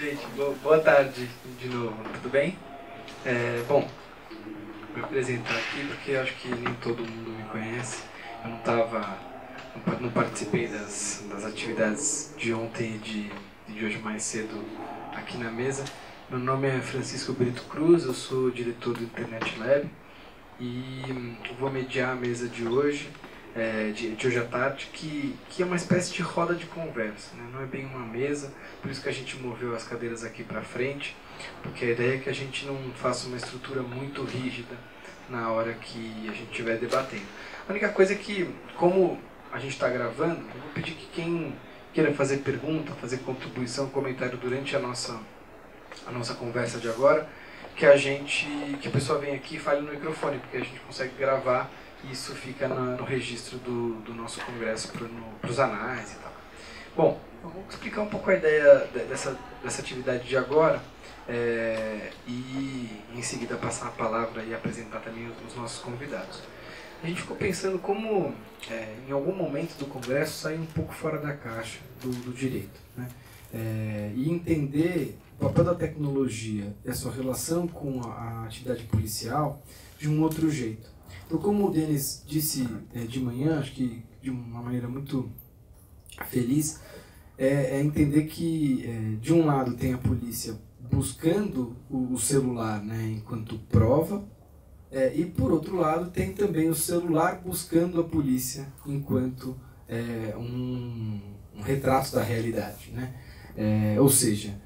Gente, boa tarde de novo, tudo bem? É, bom, vou me apresentar aqui porque acho que nem todo mundo me conhece. Eu não estava, não participei das, das atividades de ontem e de, de hoje mais cedo aqui na mesa. Meu nome é Francisco Brito Cruz, eu sou diretor do Internet Lab e vou mediar a mesa de hoje é, de, de, hoje à tarde, que, que é uma espécie de roda de conversa, né? não é bem uma mesa, por isso que a gente moveu as cadeiras aqui para frente, porque a ideia é que a gente não faça uma estrutura muito rígida na hora que a gente estiver debatendo. A única coisa é que, como a gente está gravando, eu vou pedir que quem queira fazer pergunta, fazer contribuição, comentário durante a nossa, a nossa conversa de agora, que a gente, que a pessoa venha aqui e fale no microfone, porque a gente consegue gravar isso fica no, registro do, do, nosso congresso para os anais e tal. Bom, eu vou explicar um pouco a ideia dessa, dessa atividade de agora é, e em seguida passar a palavra e apresentar também os, os nossos convidados. A gente ficou pensando como, é, em algum momento do congresso, sair um pouco fora da caixa do, do direito. Né? É, e entender o papel da tecnologia e a sua relação com a, a atividade policial de um outro jeito. Então, como o Denis disse é, de manhã, acho que de uma maneira muito feliz, é, é entender que, é, de um lado, tem a polícia buscando o, o celular né, enquanto prova, é, e, por outro lado, tem também o celular buscando a polícia enquanto é, um, um, retrato da realidade. Né? É, ou seja,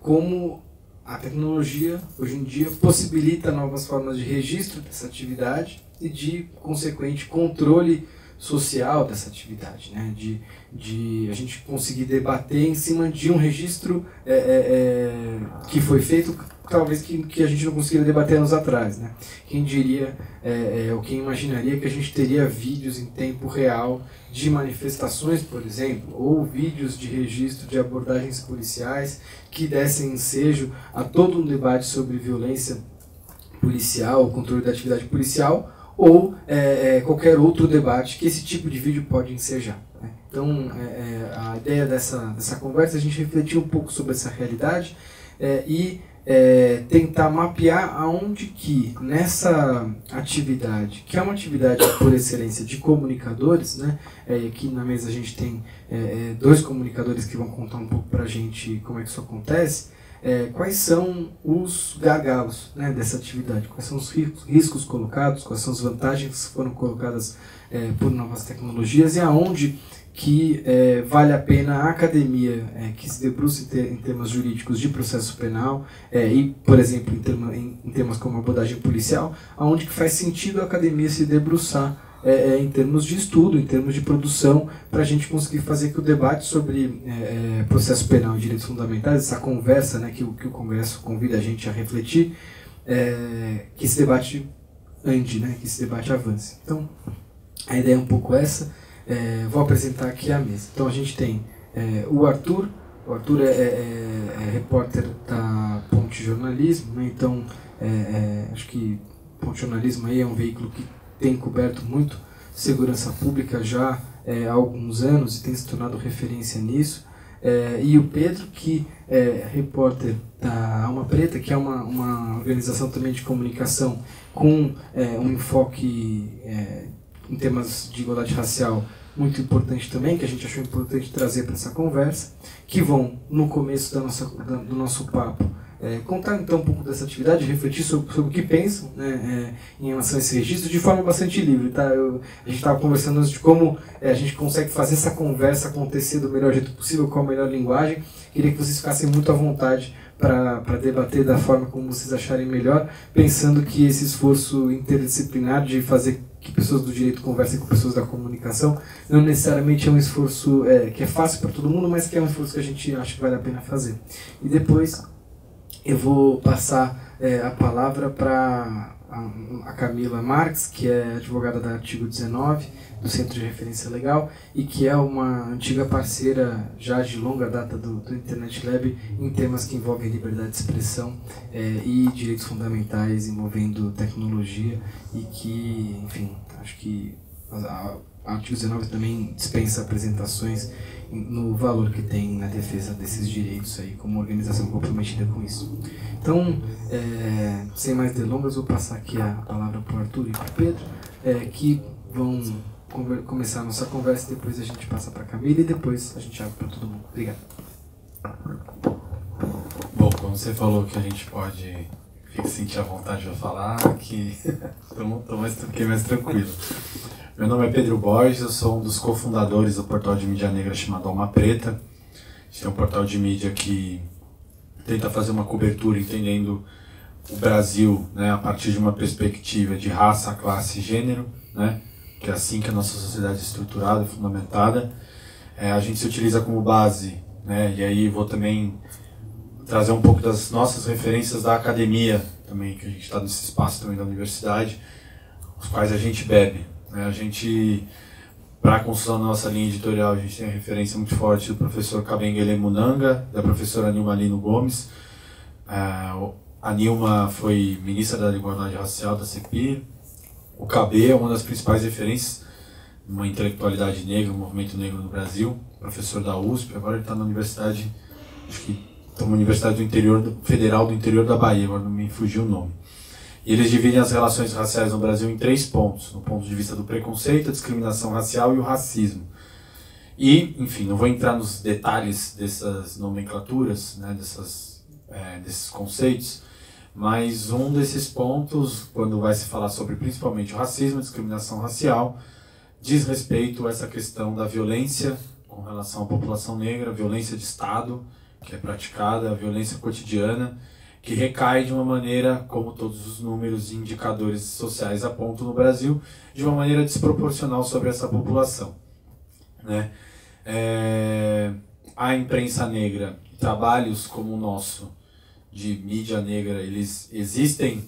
como a tecnologia, hoje em dia, possibilita novas formas de registro dessa atividade e de consequente controle social dessa atividade, né? de, de a gente conseguir debater em cima de um registro é, é, é, que foi feito, talvez que, que a gente não conseguiria debater anos atrás. Né? Quem diria, é, é, ou quem imaginaria que a gente teria vídeos em tempo real de manifestações, por exemplo, ou vídeos de registro de abordagens policiais que dessem ensejo a todo um debate sobre violência policial, controle da atividade policial, ou é, é, qualquer outro debate que esse tipo de vídeo pode ensejar. Né? Então, é, é, a ideia dessa, dessa conversa é a gente refletir um pouco sobre essa realidade é, e é, tentar mapear aonde que nessa atividade, que é uma atividade por excelência de comunicadores, né? Aqui na mesa a gente tem dois comunicadores que vão contar um pouco para a gente como é que isso acontece é, quais são os gargalos né, dessa atividade, quais são os riscos colocados, quais são as vantagens que foram colocadas é, por novas tecnologias? E aonde que é, vale a pena a academia é, que se debruça em, em, temas jurídicos de processo penal é, e, por exemplo, em, em, em temas como abordagem policial, aonde que faz sentido a academia se debruçar é, é, em termos de estudo, em termos de produção, para a gente conseguir fazer que o debate sobre é, é, processo penal e direitos fundamentais, essa conversa né, que, o, que o Congresso convida a gente a refletir, é, que esse debate ande, né, que esse debate avance. Então, a ideia é um pouco essa. É, vou apresentar aqui a mesa. Então, a gente tem o Arthur, o Arthur é, é, é, repórter da Ponte Jornalismo, né? então acho que Ponte Jornalismo aí é um veículo que tem coberto muito segurança pública já é, há alguns anos e tem se tornado referência nisso. É, e o Pedro, que é repórter da Alma Preta, que é uma, uma organização também de comunicação com é, um enfoque é, em temas de igualdade racial muito importante também, que a gente achou importante trazer para essa conversa, que vão, no começo da nossa, do nosso papo, é, contar então um pouco dessa atividade, refletir sobre, sobre o que pensam né, é, em relação a esse registro de forma bastante livre. Tá? Eu, a gente estava conversando antes de como é, a gente consegue fazer essa conversa acontecer do melhor jeito possível, com a melhor linguagem. Queria que vocês ficassem muito à vontade para debater da forma como vocês acharem melhor, pensando que esse esforço interdisciplinar de fazer que pessoas do direito conversem com pessoas da comunicação não necessariamente é um esforço é, que é fácil para todo mundo, mas que é um esforço que a gente acha que vale a pena fazer. E depois eu vou passar é, a palavra para a Camila Marques, que é advogada da artigo 19 do Centro de Referência Legal e que é uma antiga parceira já de longa data do, do Internet Lab em temas que envolvem liberdade de expressão é, e direitos fundamentais envolvendo tecnologia e que, enfim, acho que a artigo 19 também dispensa apresentações no valor que tem na defesa desses direitos aí, como organização comprometida com isso. Então, é, sem mais delongas, vou passar aqui a palavra para o Arthur e para o Pedro, é, que vão começar a nossa conversa, depois a gente passa para a Camila e depois a gente abre para todo mundo. Obrigado. Bom, como você falou que a gente pode sentir a vontade de falar, que estou mais, mais tranquilo. Meu nome é Pedro Borges, eu sou um dos cofundadores do portal de mídia negra chamado Alma Preta. Gente tem um portal de mídia que tenta fazer uma cobertura entendendo o Brasil né, a partir de uma perspectiva de raça, classe e gênero, né, que é assim que a nossa sociedade é estruturada e fundamentada. É, a gente se utiliza como base, né, e aí vou também trazer um pouco das nossas referências da academia também, que a gente está nesse espaço também da universidade, os quais a gente bebe. Né, a gente para a construção da nossa linha editorial, a gente tem a referência muito forte do professor Kabengele Munanga, da professora Nilma Lino Gomes. É, a Nilma foi ministra da Igualdade Racial da CEPIR. O KB é uma das principais referências uma intelectualidade negra, um movimento negro no Brasil, professor da USP, agora ele está na universidade, acho que está uma universidade do interior federal do interior da Bahia, agora não me fugiu o nome. E eles dividem as relações raciais no Brasil em três pontos: no ponto de vista do preconceito, a discriminação racial e o racismo. E, enfim, não vou entrar nos detalhes dessas nomenclaturas, né, dessas, é, desses conceitos, mas um desses pontos, quando vai se falar sobre principalmente o racismo, a discriminação racial, diz respeito a essa questão da violência com relação à população negra, violência de Estado que é praticada, a violência cotidiana que recai de uma maneira, como todos os números e indicadores sociais apontam no Brasil, de uma maneira desproporcional sobre essa população. Né? É, a imprensa negra, trabalhos como o nosso, de mídia negra, eles existem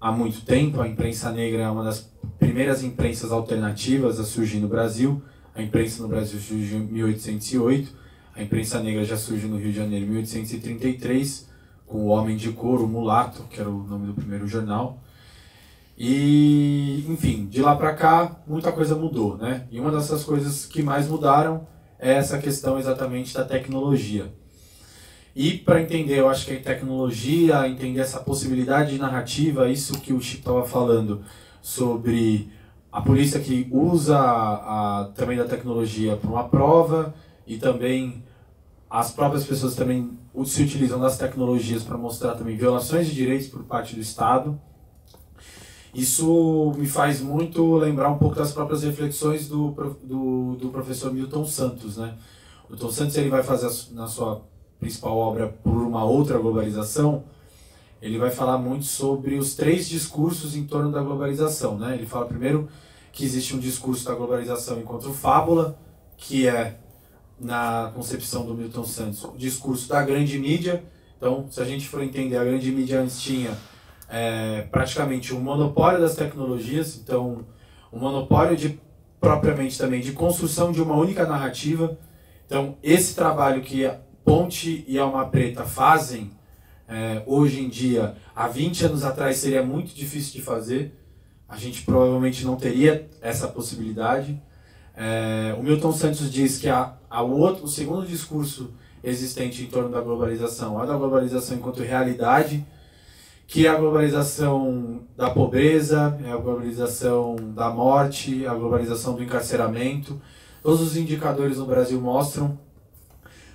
há muito tempo. A imprensa negra é uma das primeiras imprensas alternativas a surgir no Brasil. A imprensa no Brasil surgiu em 1808, a imprensa negra já surgiu no Rio de Janeiro em 1833 com o Homem de Cor, o Mulato, que era o nome do primeiro jornal. E, enfim, de lá para cá, muita coisa mudou, né? E uma dessas coisas que mais mudaram é essa questão exatamente da tecnologia. E para entender, eu acho que a tecnologia, entender essa possibilidade de narrativa, isso que o Chico estava falando sobre a polícia que usa a também da tecnologia para uma prova e também as próprias pessoas também se utilizam das tecnologias para mostrar também violações de direitos por parte do Estado. Isso me faz muito lembrar um pouco das próprias reflexões do, do, do professor Milton Santos. Né? O Milton Santos ele vai fazer na sua principal obra Por uma Outra Globalização, ele vai falar muito sobre os três discursos em torno da globalização. Né? Ele fala primeiro que existe um discurso da globalização enquanto fábula, que é na concepção do Milton Santos, o discurso da grande mídia. Então, se a gente for entender, a grande mídia antes tinha é, praticamente um monopólio das tecnologias, então, um monopólio de propriamente também de construção de uma única narrativa. Então, esse trabalho que a Ponte e Alma Preta fazem é, hoje em dia, há 20 anos atrás seria muito difícil de fazer. A gente provavelmente não teria essa possibilidade. É, o Milton Santos diz que a, a outro, o segundo discurso existente em torno da globalização é da globalização enquanto realidade, que é a globalização da pobreza, é a globalização da morte, a globalização do encarceramento. Todos os indicadores no Brasil mostram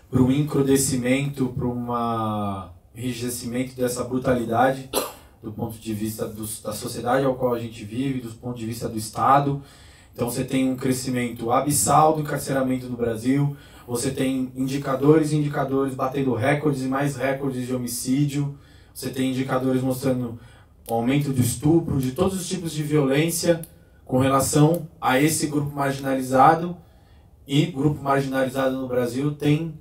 para um encrudecimento, para um enrijecimento dessa brutalidade do ponto de vista do, da sociedade ao qual a gente vive, do ponto de vista do Estado, então você tem um crescimento abissal do encarceramento no Brasil, você tem indicadores e indicadores batendo recordes e mais recordes de homicídio, você tem indicadores mostrando aumento de estupro, de todos os tipos de violência com relação a esse grupo marginalizado. E grupo marginalizado no Brasil tem,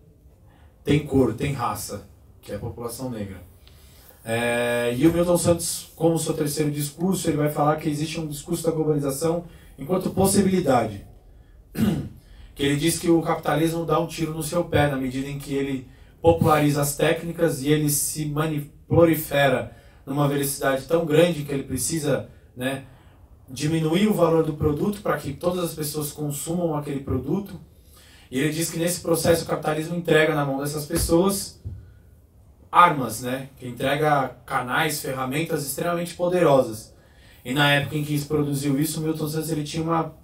tem cor, tem raça, que é a população negra. É, e o Milton Santos, como seu terceiro discurso, ele vai falar que existe um discurso da globalização enquanto possibilidade. Que ele diz que o capitalismo dá um tiro no seu pé na medida em que ele populariza as técnicas e ele se prolifera numa velocidade tão grande que ele precisa né, diminuir o valor do produto para que todas as pessoas consumam aquele produto. E ele diz que nesse processo o capitalismo entrega na mão dessas pessoas armas, né? Que entrega canais, ferramentas extremamente poderosas. E na época em que se produziu isso, o Milton Santos ele tinha uma,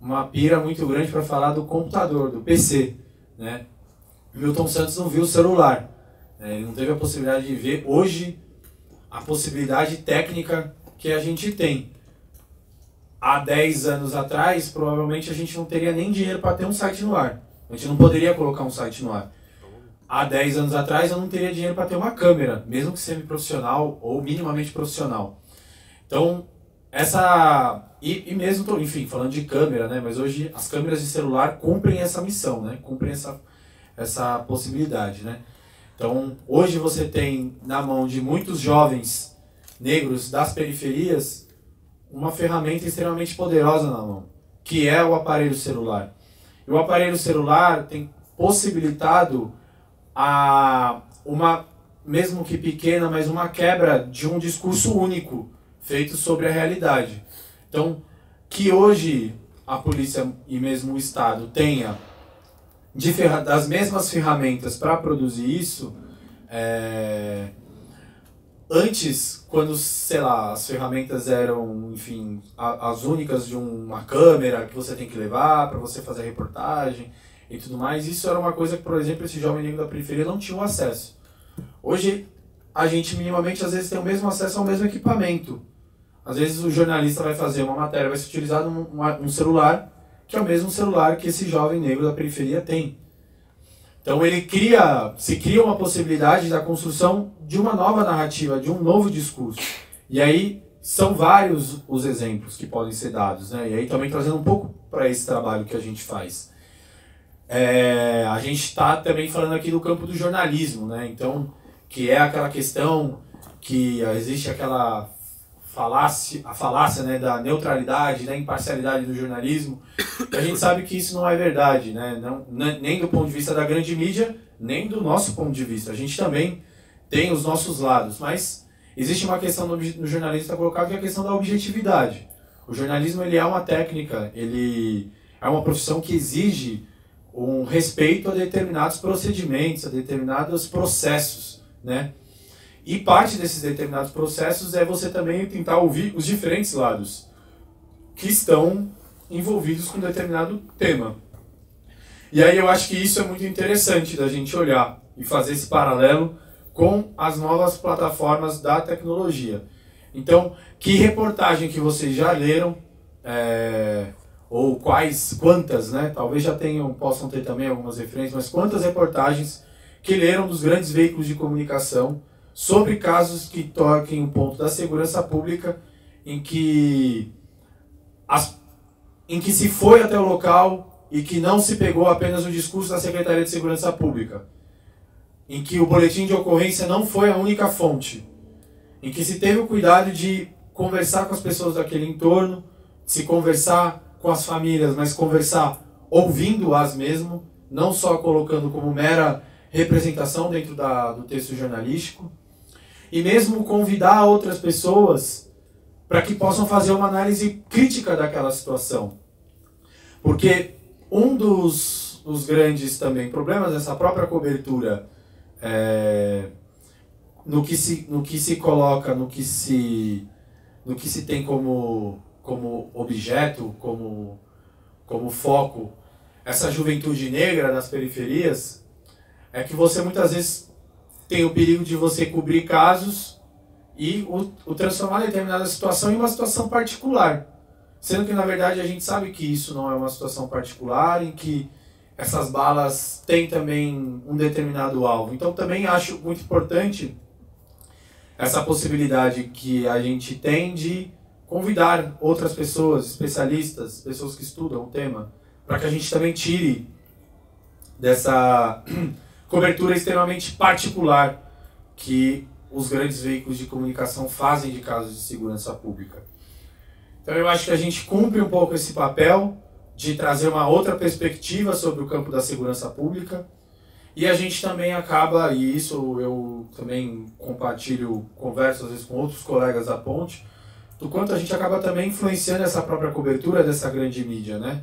uma pira muito grande para falar do computador, do PC, né? Milton Santos não viu o celular. Né? Ele não teve a possibilidade de ver hoje a possibilidade técnica que a gente tem. Há 10 anos atrás, provavelmente a gente não teria nem dinheiro para ter um site no ar. A gente não poderia colocar um site no ar. Há 10 anos atrás eu não teria dinheiro para ter uma câmera, mesmo que semi-profissional ou minimamente profissional. Então, essa. E, e mesmo, enfim, falando de câmera, né? Mas hoje as câmeras de celular cumprem essa missão, né? Cumprem essa, essa possibilidade, né? Então, hoje você tem na mão de muitos jovens negros das periferias uma ferramenta extremamente poderosa na mão, que é o aparelho celular. E o aparelho celular tem possibilitado a uma mesmo que pequena, mas uma quebra de um discurso único feito sobre a realidade. Então, que hoje a polícia e mesmo o Estado tenha das mesmas ferramentas para produzir isso, é, antes, quando, sei lá, as ferramentas eram, enfim, as únicas de uma câmera que você tem que levar para você fazer a reportagem e tudo mais, isso era uma coisa que, por exemplo, esse jovem negro da periferia não tinha acesso. Hoje, a gente minimamente às vezes tem o mesmo acesso ao mesmo equipamento. Às vezes o jornalista vai fazer uma matéria, vai se utilizar um, um celular, que é o mesmo celular que esse jovem negro da periferia tem. Então ele cria, se cria uma possibilidade da construção de uma nova narrativa, de um novo discurso. E aí são vários os exemplos que podem ser dados, né? E aí também trazendo um pouco para esse trabalho que a gente faz. É, a gente está também falando aqui do campo do jornalismo, né? Então, que é aquela questão que existe aquela falácia, a falácia né, da neutralidade, da imparcialidade do jornalismo. A gente sabe que isso não é verdade, né? Não, nem do ponto de vista da grande mídia, nem do nosso ponto de vista. A gente também tem os nossos lados, mas existe uma questão no, jornalismo está colocado que é a questão da objetividade. O jornalismo ele é uma técnica, ele é uma profissão que exige um respeito a determinados procedimentos, a determinados processos, né? E parte desses determinados processos é você também tentar ouvir os diferentes lados que estão envolvidos com determinado tema. E aí eu acho que isso é muito interessante da gente olhar e fazer esse paralelo com as novas plataformas da tecnologia. Então, que reportagem que vocês já leram, é, ou quais, quantas, né? Talvez já tenham, possam ter também algumas referências, mas quantas reportagens que leram dos grandes veículos de comunicação sobre casos que toquem o ponto da segurança pública, em que, as, em que se foi até o local e que não se pegou apenas o discurso da Secretaria de Segurança Pública, em que o boletim de ocorrência não foi a única fonte, em que se teve o cuidado de conversar com as pessoas daquele entorno, se conversar com as famílias, mas conversar ouvindo-as mesmo, não só colocando como mera representação dentro da, do texto jornalístico e mesmo convidar outras pessoas para que possam fazer uma análise crítica daquela situação. Porque um dos, dos grandes também problemas dessa própria cobertura é, no, que se, no que se coloca, no que se, no que se tem como, como objeto, como, como foco, essa juventude negra nas periferias, é que você muitas vezes tem o perigo de você cobrir casos e o, o transformar determinada situação em uma situação particular. Sendo que, na verdade, a gente sabe que isso não é uma situação particular, em que essas balas têm também um determinado alvo. Então, também acho muito importante essa possibilidade que a gente tem de convidar outras pessoas, especialistas, pessoas que estudam o tema, para que a gente também tire dessa cobertura extremamente particular que os grandes veículos de comunicação fazem de casos de segurança pública. Então eu acho que a gente cumpre um pouco esse papel de trazer uma outra perspectiva sobre o campo da segurança pública. E a gente também acaba, e isso eu também compartilho, converso às vezes com outros colegas da Ponte, do quanto a gente acaba também influenciando essa própria cobertura dessa grande mídia, né?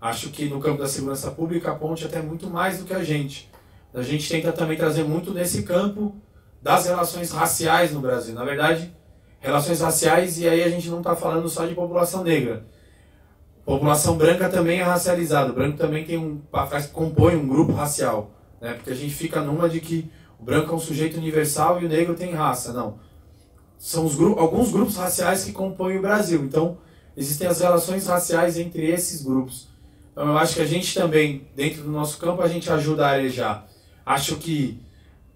Acho que no campo da segurança pública a ponte até muito mais do que a gente. A gente tenta também trazer muito nesse campo das relações raciais no Brasil. Na verdade, relações raciais, e aí a gente não está falando só de população negra. População branca também é racializada. O branco também tem um, faz, compõe um grupo racial. Né? Porque a gente fica numa de que o branco é um sujeito universal e o negro tem raça. Não. São os alguns grupos raciais que compõem o Brasil. Então, existem as relações raciais entre esses grupos. Então eu acho que a gente também, dentro do nosso campo, a gente ajuda a arejar. Acho que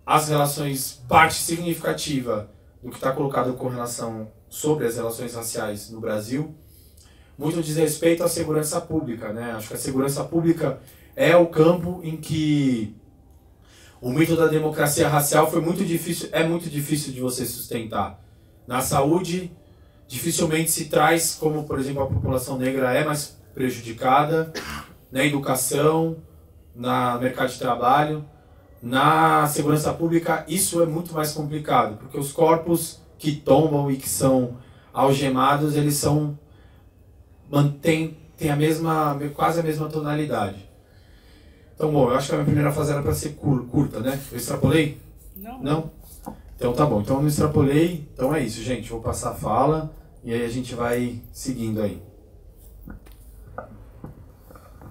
as relações, parte significativa do que está colocado com relação sobre as relações raciais no Brasil, muito diz respeito à segurança pública. Né? Acho que a segurança pública é o campo em que o mito da democracia racial foi muito difícil, é muito difícil de você sustentar. Na saúde, dificilmente se traz, como por exemplo a população negra é mais prejudicada na educação, no mercado de trabalho. Na segurança pública, isso é muito mais complicado, porque os corpos que tombam e que são algemados, eles são mantém tem a mesma quase a mesma tonalidade. Então, bom, eu acho que a minha primeira fase era para ser curta, né? Eu extrapolei? Não. Não? Então tá bom. Então eu não extrapolei. Então é isso, gente. Vou passar a fala e aí a gente vai seguindo aí.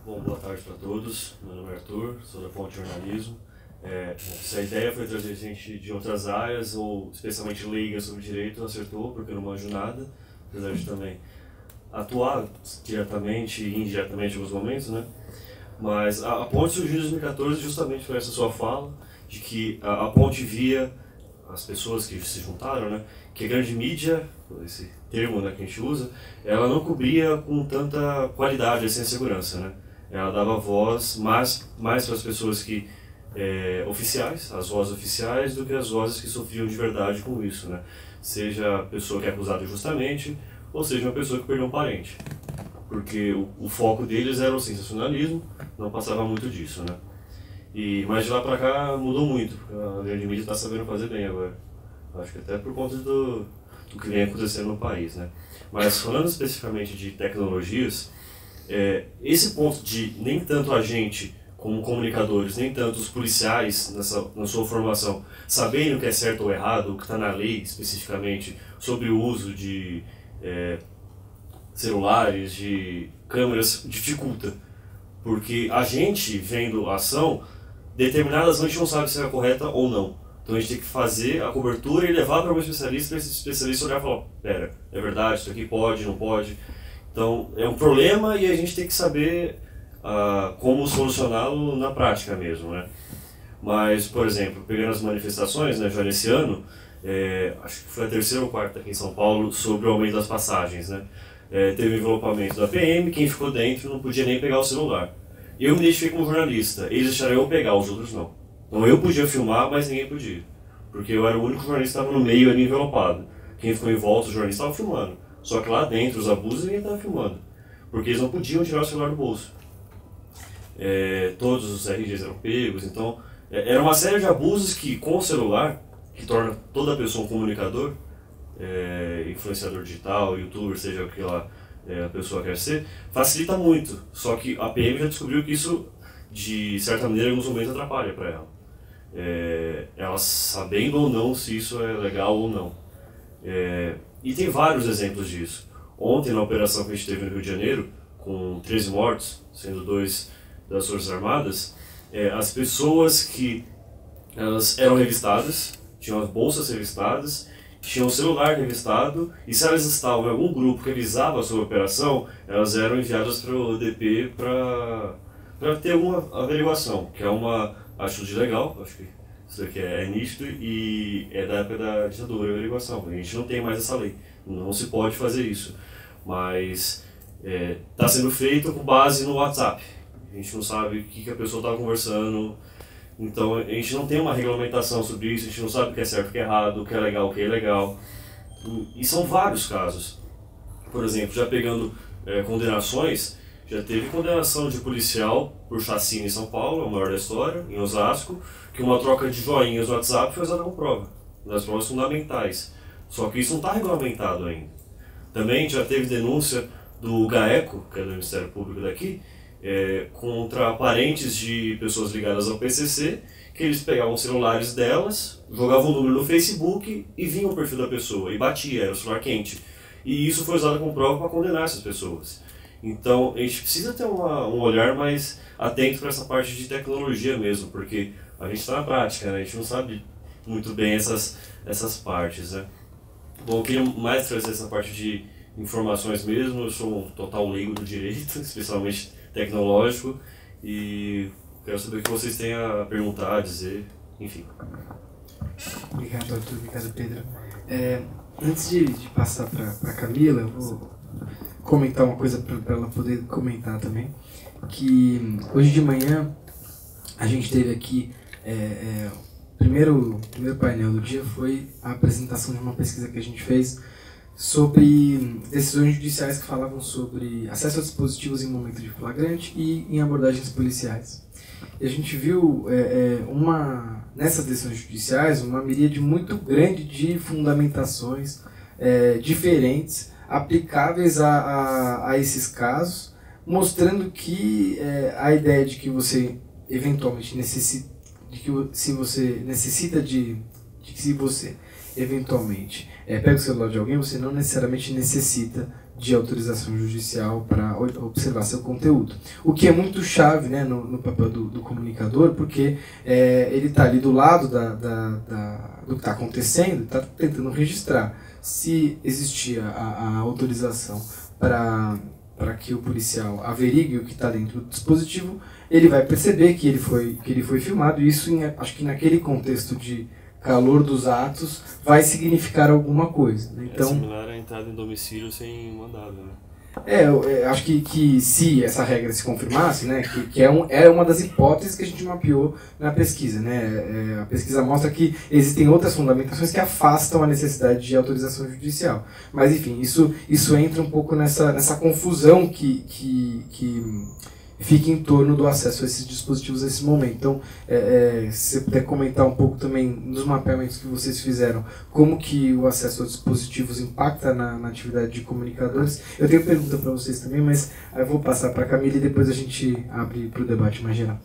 Bom, boa tarde para todos. Meu nome é Arthur, sou da Ponte Jornalismo. É, se a ideia foi trazer gente de outras áreas, ou especialmente leiga sobre direito, acertou, porque eu não manjo nada, apesar de também atuar diretamente e indiretamente em alguns momentos, né? Mas a, a Ponte surgiu em 2014 justamente por essa sua fala, de que a, a Ponte via as pessoas que se juntaram, né? Que a grande mídia, esse termo né, que a gente usa, ela não cobria com tanta qualidade assim, a segurança, né? ela dava voz mais, mais para as pessoas que é, oficiais, as vozes oficiais, do que as vozes que sofriam de verdade com isso, né? Seja a pessoa que é acusada injustamente, ou seja uma pessoa que perdeu um parente. Porque o, o foco deles era o sensacionalismo, não passava muito disso, né? E, mas de lá para cá mudou muito, a grande mídia está sabendo fazer bem agora. Acho que até por conta do, do que vem acontecendo no país, né? Mas falando especificamente de tecnologias, é, esse ponto de nem tanto a gente como comunicadores, nem tanto os policiais nessa, na sua formação, saberem o que é certo ou errado, o que está na lei especificamente, sobre o uso de é, celulares, de câmeras, dificulta. Porque a gente, vendo a ação, determinadas a gente não sabe se é correta ou não. Então a gente tem que fazer a cobertura e levar para um especialista, para esse especialista olhar e falar, pera, é verdade, isso aqui pode, não pode. Então, é um problema e a gente tem que saber uh, como solucioná-lo na prática mesmo, né? Mas, por exemplo, pegando as manifestações, né, já nesse ano, é, acho que foi a terceira ou quarta aqui em São Paulo, sobre o aumento das passagens, né? É, teve envelopamento da PM, quem ficou dentro não podia nem pegar o celular. Eu me identifiquei como jornalista, eles deixaram eu pegar, os outros não. Então eu podia filmar, mas ninguém podia. Porque eu era o único jornalista que estava no meio ali envelopado. Quem ficou em volta, os jornalistas estavam filmando. Só que lá dentro, os abusos, ninguém estava filmando. Porque eles não podiam tirar o celular do bolso. É, todos os RGs eram pegos, então é, era uma série de abusos que com o celular, que torna toda pessoa um comunicador, é, influenciador digital, youtuber, seja o que lá é, a pessoa quer ser, facilita muito. Só que a PM já descobriu que isso, de certa maneira, em alguns momentos atrapalha para ela. É, ela sabendo ou não se isso é legal ou não. É, e tem vários exemplos disso. Ontem, na operação que a gente teve no Rio de Janeiro, com 13 mortos, sendo dois das Forças Armadas, é, as pessoas que elas eram revistadas, tinham as bolsas revistadas, tinham o celular revistado, e se elas estavam em algum grupo que avisava a operação, elas eram enviadas para o DP para ter uma averiguação, que é uma atitude legal, acho que isso aqui é, é nítido e é da época da ditadura, a averiguação. A gente não tem mais essa lei, não se pode fazer isso. Mas está é, tá sendo feito com base no WhatsApp. A gente não sabe o que, que a pessoa estava conversando. Então a gente não tem uma regulamentação sobre isso, a gente não sabe o que é certo, o que é errado, o que é legal, o que é ilegal. E são vários casos. Por exemplo, já pegando é, condenações, já teve condenação de policial por chacina em São Paulo, é o maior da história, em Osasco, que uma troca de joinhas no WhatsApp foi usada como prova, das provas fundamentais. Só que isso não está regulamentado ainda. Também já teve denúncia do GAECO, que é do Ministério Público daqui, é, contra parentes de pessoas ligadas ao PCC, que eles pegavam celulares delas, jogavam o número no Facebook e vinham o perfil da pessoa e batia, era o celular quente. E isso foi usado como prova para condenar essas pessoas. Então a gente precisa ter uma, um olhar mais atento para essa parte de tecnologia mesmo, porque a gente está na prática, né? a gente não sabe muito bem essas, essas partes. Né? Bom, eu queria mais trazer essa parte de informações mesmo, eu sou um total leigo do direito, especialmente tecnológico, e quero saber o que vocês têm a perguntar, a dizer, enfim. Obrigado, Arthur. Obrigado, Pedro. É, antes de, de passar para a Camila, eu vou comentar uma coisa para ela poder comentar também. Que hoje de manhã a gente teve aqui é, é, o primeiro, primeiro painel do dia foi a apresentação de uma pesquisa que a gente fez sobre decisões judiciais que falavam sobre acesso a dispositivos em momento de flagrante e em abordagens policiais. E a gente viu é, é, uma nessas decisões judiciais uma miríade muito grande de fundamentações é, diferentes aplicáveis a, a, a, esses casos, mostrando que é, a ideia de que você eventualmente necessita, de que se você necessita de, de que se você eventualmente é, pega o celular de alguém, você não necessariamente necessita de autorização judicial para observar seu conteúdo. O que é muito chave né, no, no papel do, do, comunicador, porque é, ele está ali do lado da, da, da do que está acontecendo, está tentando registrar se existia a, a autorização para para que o policial averigue o que está dentro do dispositivo, ele vai perceber que ele foi que ele foi filmado. E isso, em, acho que naquele contexto de calor dos atos, vai significar alguma coisa. Né? Então, é similar à entrada em domicílio sem mandado, né? É, eu, eu acho que, que se essa regra se confirmasse, né, que, que é, um, é uma das hipóteses que a gente mapeou na pesquisa. Né, é, a pesquisa mostra que existem outras fundamentações que afastam a necessidade de autorização judicial. Mas, enfim, isso, isso entra um pouco nessa, nessa confusão que, que, que fica em torno do acesso a esses dispositivos nesse momento. Então, é, é, se você puder comentar um pouco também nos mapeamentos que vocês fizeram, como que o acesso a dispositivos impacta na, na atividade de comunicadores. Eu tenho pergunta para vocês também, mas eu vou passar para a Camila e depois a gente abre para o debate mais geral.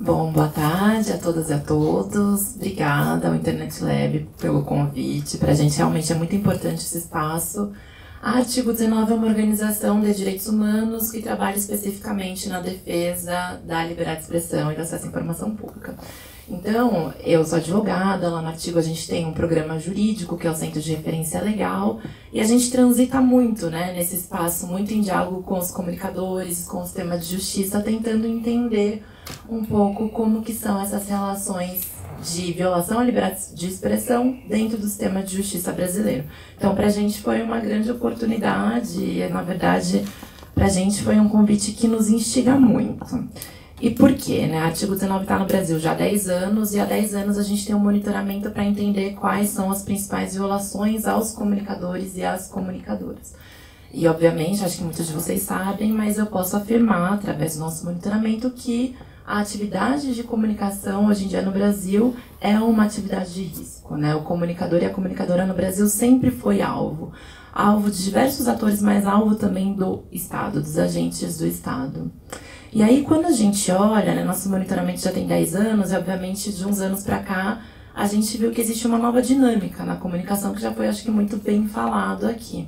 Bom, boa tarde a todas e a todos. Obrigada ao Internet Lab pelo convite. Para a gente realmente é muito importante esse espaço Artigo 19 é uma organização de direitos humanos que trabalha especificamente na defesa da liberdade de expressão e do acesso à informação pública. Então, eu sou advogada, lá no artigo a gente tem um programa jurídico, que é o Centro de Referência Legal, e a gente transita muito né, nesse espaço, muito em diálogo com os comunicadores, com o sistema de justiça, tentando entender um pouco como que são essas relações de violação à liberdade de expressão dentro do sistema de justiça brasileiro. Então, para a gente foi uma grande oportunidade e, na verdade, para a gente foi um convite que nos instiga muito. E por quê? Né? O artigo 19 está no Brasil já há 10 anos e há 10 anos a gente tem um monitoramento para entender quais são as principais violações aos comunicadores e às comunicadoras. E, obviamente, acho que muitos de vocês sabem, mas eu posso afirmar, através do nosso monitoramento, que a atividade de comunicação hoje em dia no Brasil é uma atividade de risco. Né? O comunicador e a comunicadora no Brasil sempre foi alvo. Alvo de diversos atores, mas alvo também do Estado, dos agentes do Estado. E aí, quando a gente olha, né, nosso monitoramento já tem 10 anos, e obviamente de uns anos para cá, a gente viu que existe uma nova dinâmica na comunicação, que já foi, acho que, muito bem falado aqui.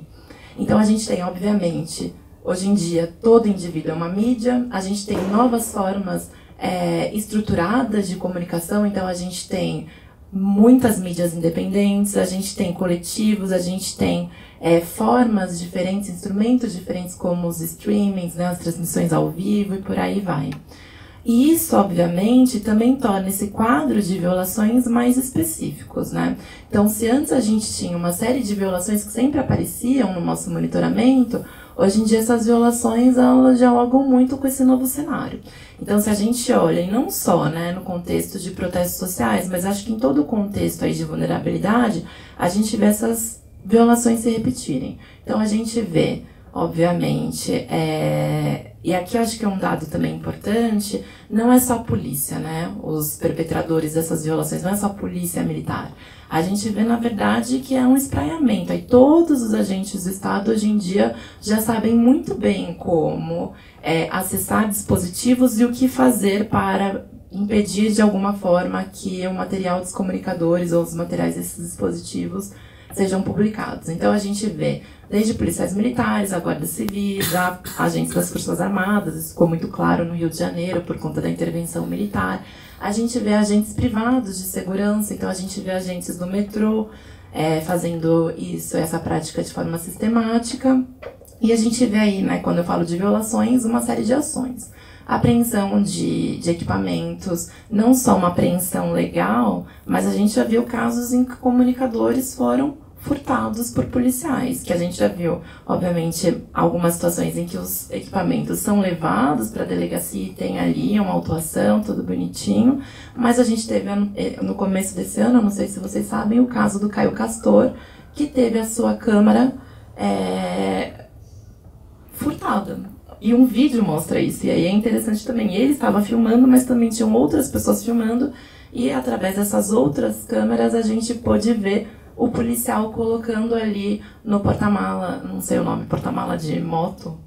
Então, a gente tem, obviamente, hoje em dia, todo indivíduo é uma mídia, a gente tem novas formas é, estruturadas de comunicação, então a gente tem muitas mídias independentes, a gente tem coletivos, a gente tem é, formas diferentes, instrumentos diferentes como os streamings, né, as transmissões ao vivo e por aí vai. E isso, obviamente, também torna esse quadro de violações mais específicos, né? Então, se antes a gente tinha uma série de violações que sempre apareciam no nosso monitoramento, Hoje em dia essas violações elas dialogam muito com esse novo cenário. Então se a gente olha, e não só né, no contexto de protestos sociais, mas acho que em todo o contexto aí de vulnerabilidade, a gente vê essas violações se repetirem. Então a gente vê, obviamente, é, e aqui acho que é um dado também importante, não é só a polícia, né? Os perpetradores dessas violações, não é só a polícia militar. A gente vê, na verdade, que é um espraiamento. Aí todos os agentes do Estado, hoje em dia, já sabem muito bem como é, acessar dispositivos e o que fazer para impedir, de alguma forma, que o material dos comunicadores ou os materiais desses dispositivos sejam publicados. Então, a gente vê desde policiais militares, a guarda civil, a agentes das Forças Armadas, isso ficou muito claro no Rio de Janeiro por conta da intervenção militar. A gente vê agentes privados de segurança, então a gente vê agentes do metrô é, fazendo isso, essa prática de forma sistemática. E a gente vê aí, né, quando eu falo de violações, uma série de ações. Apreensão de, de equipamentos, não só uma apreensão legal, mas a gente já viu casos em que comunicadores foram furtados por policiais, que a gente já viu, obviamente, algumas situações em que os equipamentos são levados para a delegacia e tem ali uma autuação, tudo bonitinho, mas a gente teve eh, no começo desse ano, não sei se vocês sabem, o caso do Caio Castor, que teve a sua câmera é, furtada. E um vídeo mostra isso, e aí é interessante também. Ele estava filmando, mas também tinham outras pessoas filmando, e através dessas outras câmeras a gente pôde ver o policial colocando ali no porta-mala, não sei o nome, porta-mala de moto,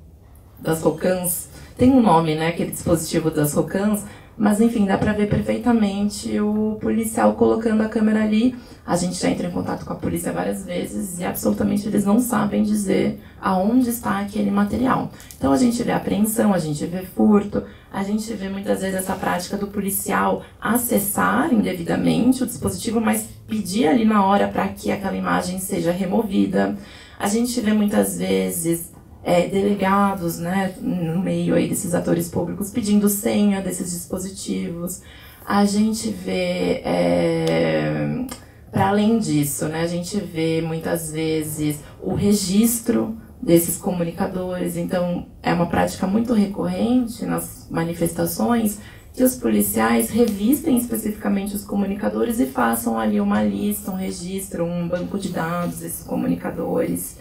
das Rocans. Tem um nome, né, aquele dispositivo das Rocans, mas enfim, dá para ver perfeitamente o policial colocando a câmera ali. A gente já entra em contato com a polícia várias vezes e absolutamente eles não sabem dizer aonde está aquele material. Então a gente vê apreensão, a gente vê furto, a gente vê muitas vezes essa prática do policial acessar indevidamente o dispositivo, mas pedir ali na hora para que aquela imagem seja removida. A gente vê muitas vezes é, delegados, né, no meio aí desses atores públicos pedindo senha desses dispositivos. A gente vê, é, para além disso, né, a gente vê muitas vezes o registro desses comunicadores. Então, é uma prática muito recorrente nas manifestações que os policiais revistem especificamente os comunicadores e façam ali uma lista, um registro, um banco de dados desses comunicadores.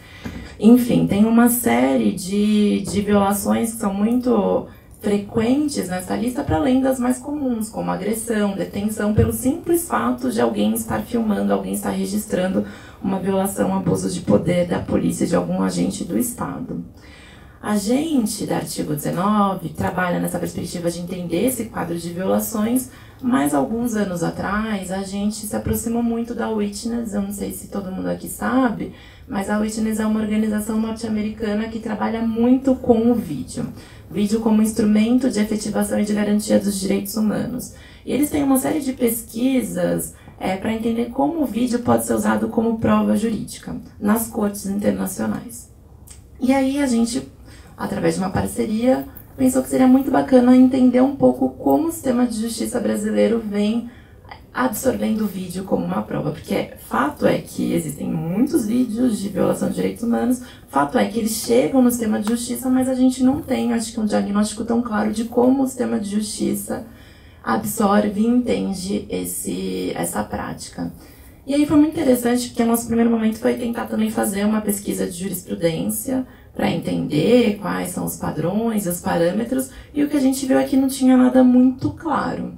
Enfim, tem uma série de, de violações que são muito frequentes nessa lista, para além das mais comuns, como agressão, detenção, pelo simples fato de alguém estar filmando, alguém estar registrando uma violação, um abuso de poder da polícia, de algum agente do Estado. A gente, da artigo 19, trabalha nessa perspectiva de entender esse quadro de violações, mas alguns anos atrás a gente se aproximou muito da Witness, eu não sei se todo mundo aqui sabe, mas a Witness é uma organização norte-americana que trabalha muito com o vídeo. Vídeo como instrumento de efetivação e de garantia dos direitos humanos. E eles têm uma série de pesquisas é, para entender como o vídeo pode ser usado como prova jurídica nas cortes internacionais. E aí a gente através de uma parceria, pensou que seria muito bacana entender um pouco como o sistema de justiça brasileiro vem absorvendo o vídeo como uma prova, porque fato é que existem muitos vídeos de violação de direitos humanos, fato é que eles chegam no sistema de justiça, mas a gente não tem, acho que, um diagnóstico tão claro de como o sistema de justiça absorve e entende esse, essa prática. E aí foi muito interessante, porque o nosso primeiro momento foi tentar também fazer uma pesquisa de jurisprudência, para entender quais são os padrões, os parâmetros, e o que a gente viu aqui não tinha nada muito claro.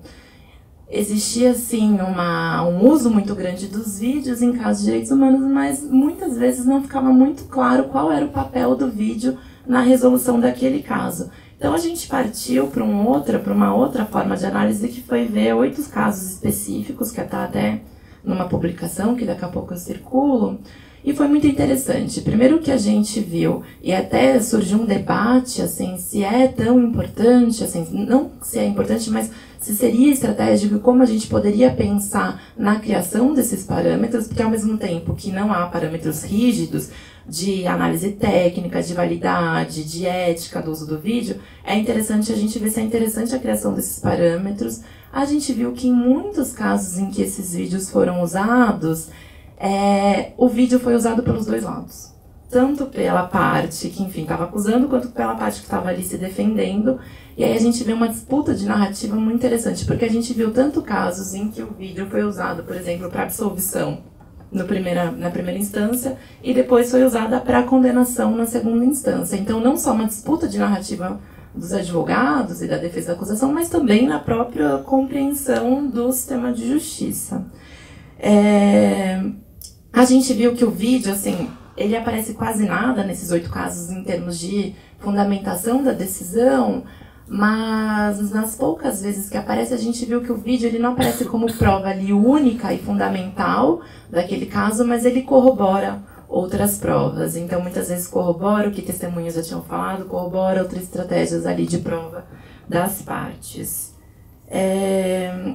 Existia, sim, uma, um uso muito grande dos vídeos em casos de direitos humanos, mas muitas vezes não ficava muito claro qual era o papel do vídeo na resolução daquele caso. Então a gente partiu para um outra, para uma outra forma de análise que foi ver oito casos específicos que está até numa publicação que daqui a pouco eu circulo, e foi muito interessante. Primeiro que a gente viu, e até surgiu um debate, assim, se é tão importante, assim, não se é importante, mas se seria estratégico como a gente poderia pensar na criação desses parâmetros, porque ao mesmo tempo que não há parâmetros rígidos de análise técnica, de validade, de ética do uso do vídeo, é interessante a gente ver se é interessante a criação desses parâmetros. A gente viu que em muitos casos em que esses vídeos foram usados, é, o vídeo foi usado pelos dois lados. Tanto pela parte que, enfim, estava acusando, quanto pela parte que estava ali se defendendo. E aí a gente vê uma disputa de narrativa muito interessante, porque a gente viu tanto casos em que o vídeo foi usado, por exemplo, para absolvição primeira, na primeira instância, e depois foi usada para condenação na segunda instância. Então, não só uma disputa de narrativa dos advogados e da defesa da acusação, mas também na própria compreensão do sistema de justiça. É, a gente viu que o vídeo, assim, ele aparece quase nada nesses oito casos em termos de fundamentação da decisão, mas nas poucas vezes que aparece, a gente viu que o vídeo ele não aparece como prova ali única e fundamental daquele caso, mas ele corrobora outras provas. Então, muitas vezes corrobora o que testemunhas já tinham falado, corrobora outras estratégias ali de prova das partes. É...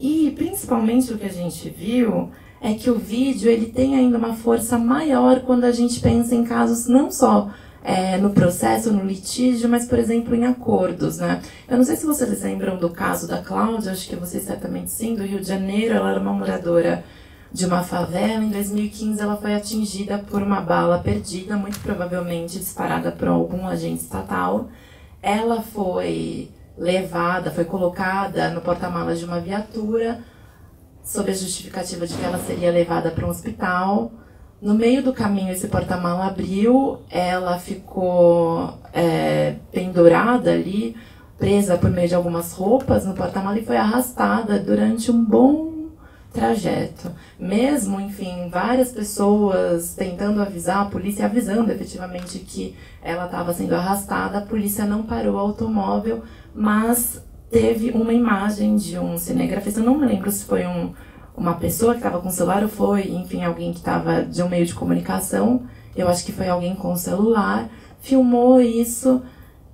E, principalmente, o que a gente viu é que o vídeo ele tem ainda uma força maior quando a gente pensa em casos não só é, no processo, no litígio, mas, por exemplo, em acordos, né? Eu não sei se vocês lembram do caso da Cláudia, acho que vocês certamente sim, do Rio de Janeiro, ela era uma moradora de uma favela. Em 2015, ela foi atingida por uma bala perdida, muito provavelmente disparada por algum agente estatal. Ela foi levada, foi colocada no porta-malas de uma viatura, sob a justificativa de que ela seria levada para um hospital. No meio do caminho, esse porta-mala abriu, ela ficou é, pendurada ali, presa por meio de algumas roupas no porta-mala e foi arrastada durante um bom trajeto. Mesmo, enfim, várias pessoas tentando avisar, a polícia avisando efetivamente que ela estava sendo arrastada, a polícia não parou o automóvel, mas teve uma imagem de um cinegrafista, eu não me lembro se foi um, uma pessoa que estava com celular ou foi, enfim, alguém que estava de um meio de comunicação, eu acho que foi alguém com celular, filmou isso.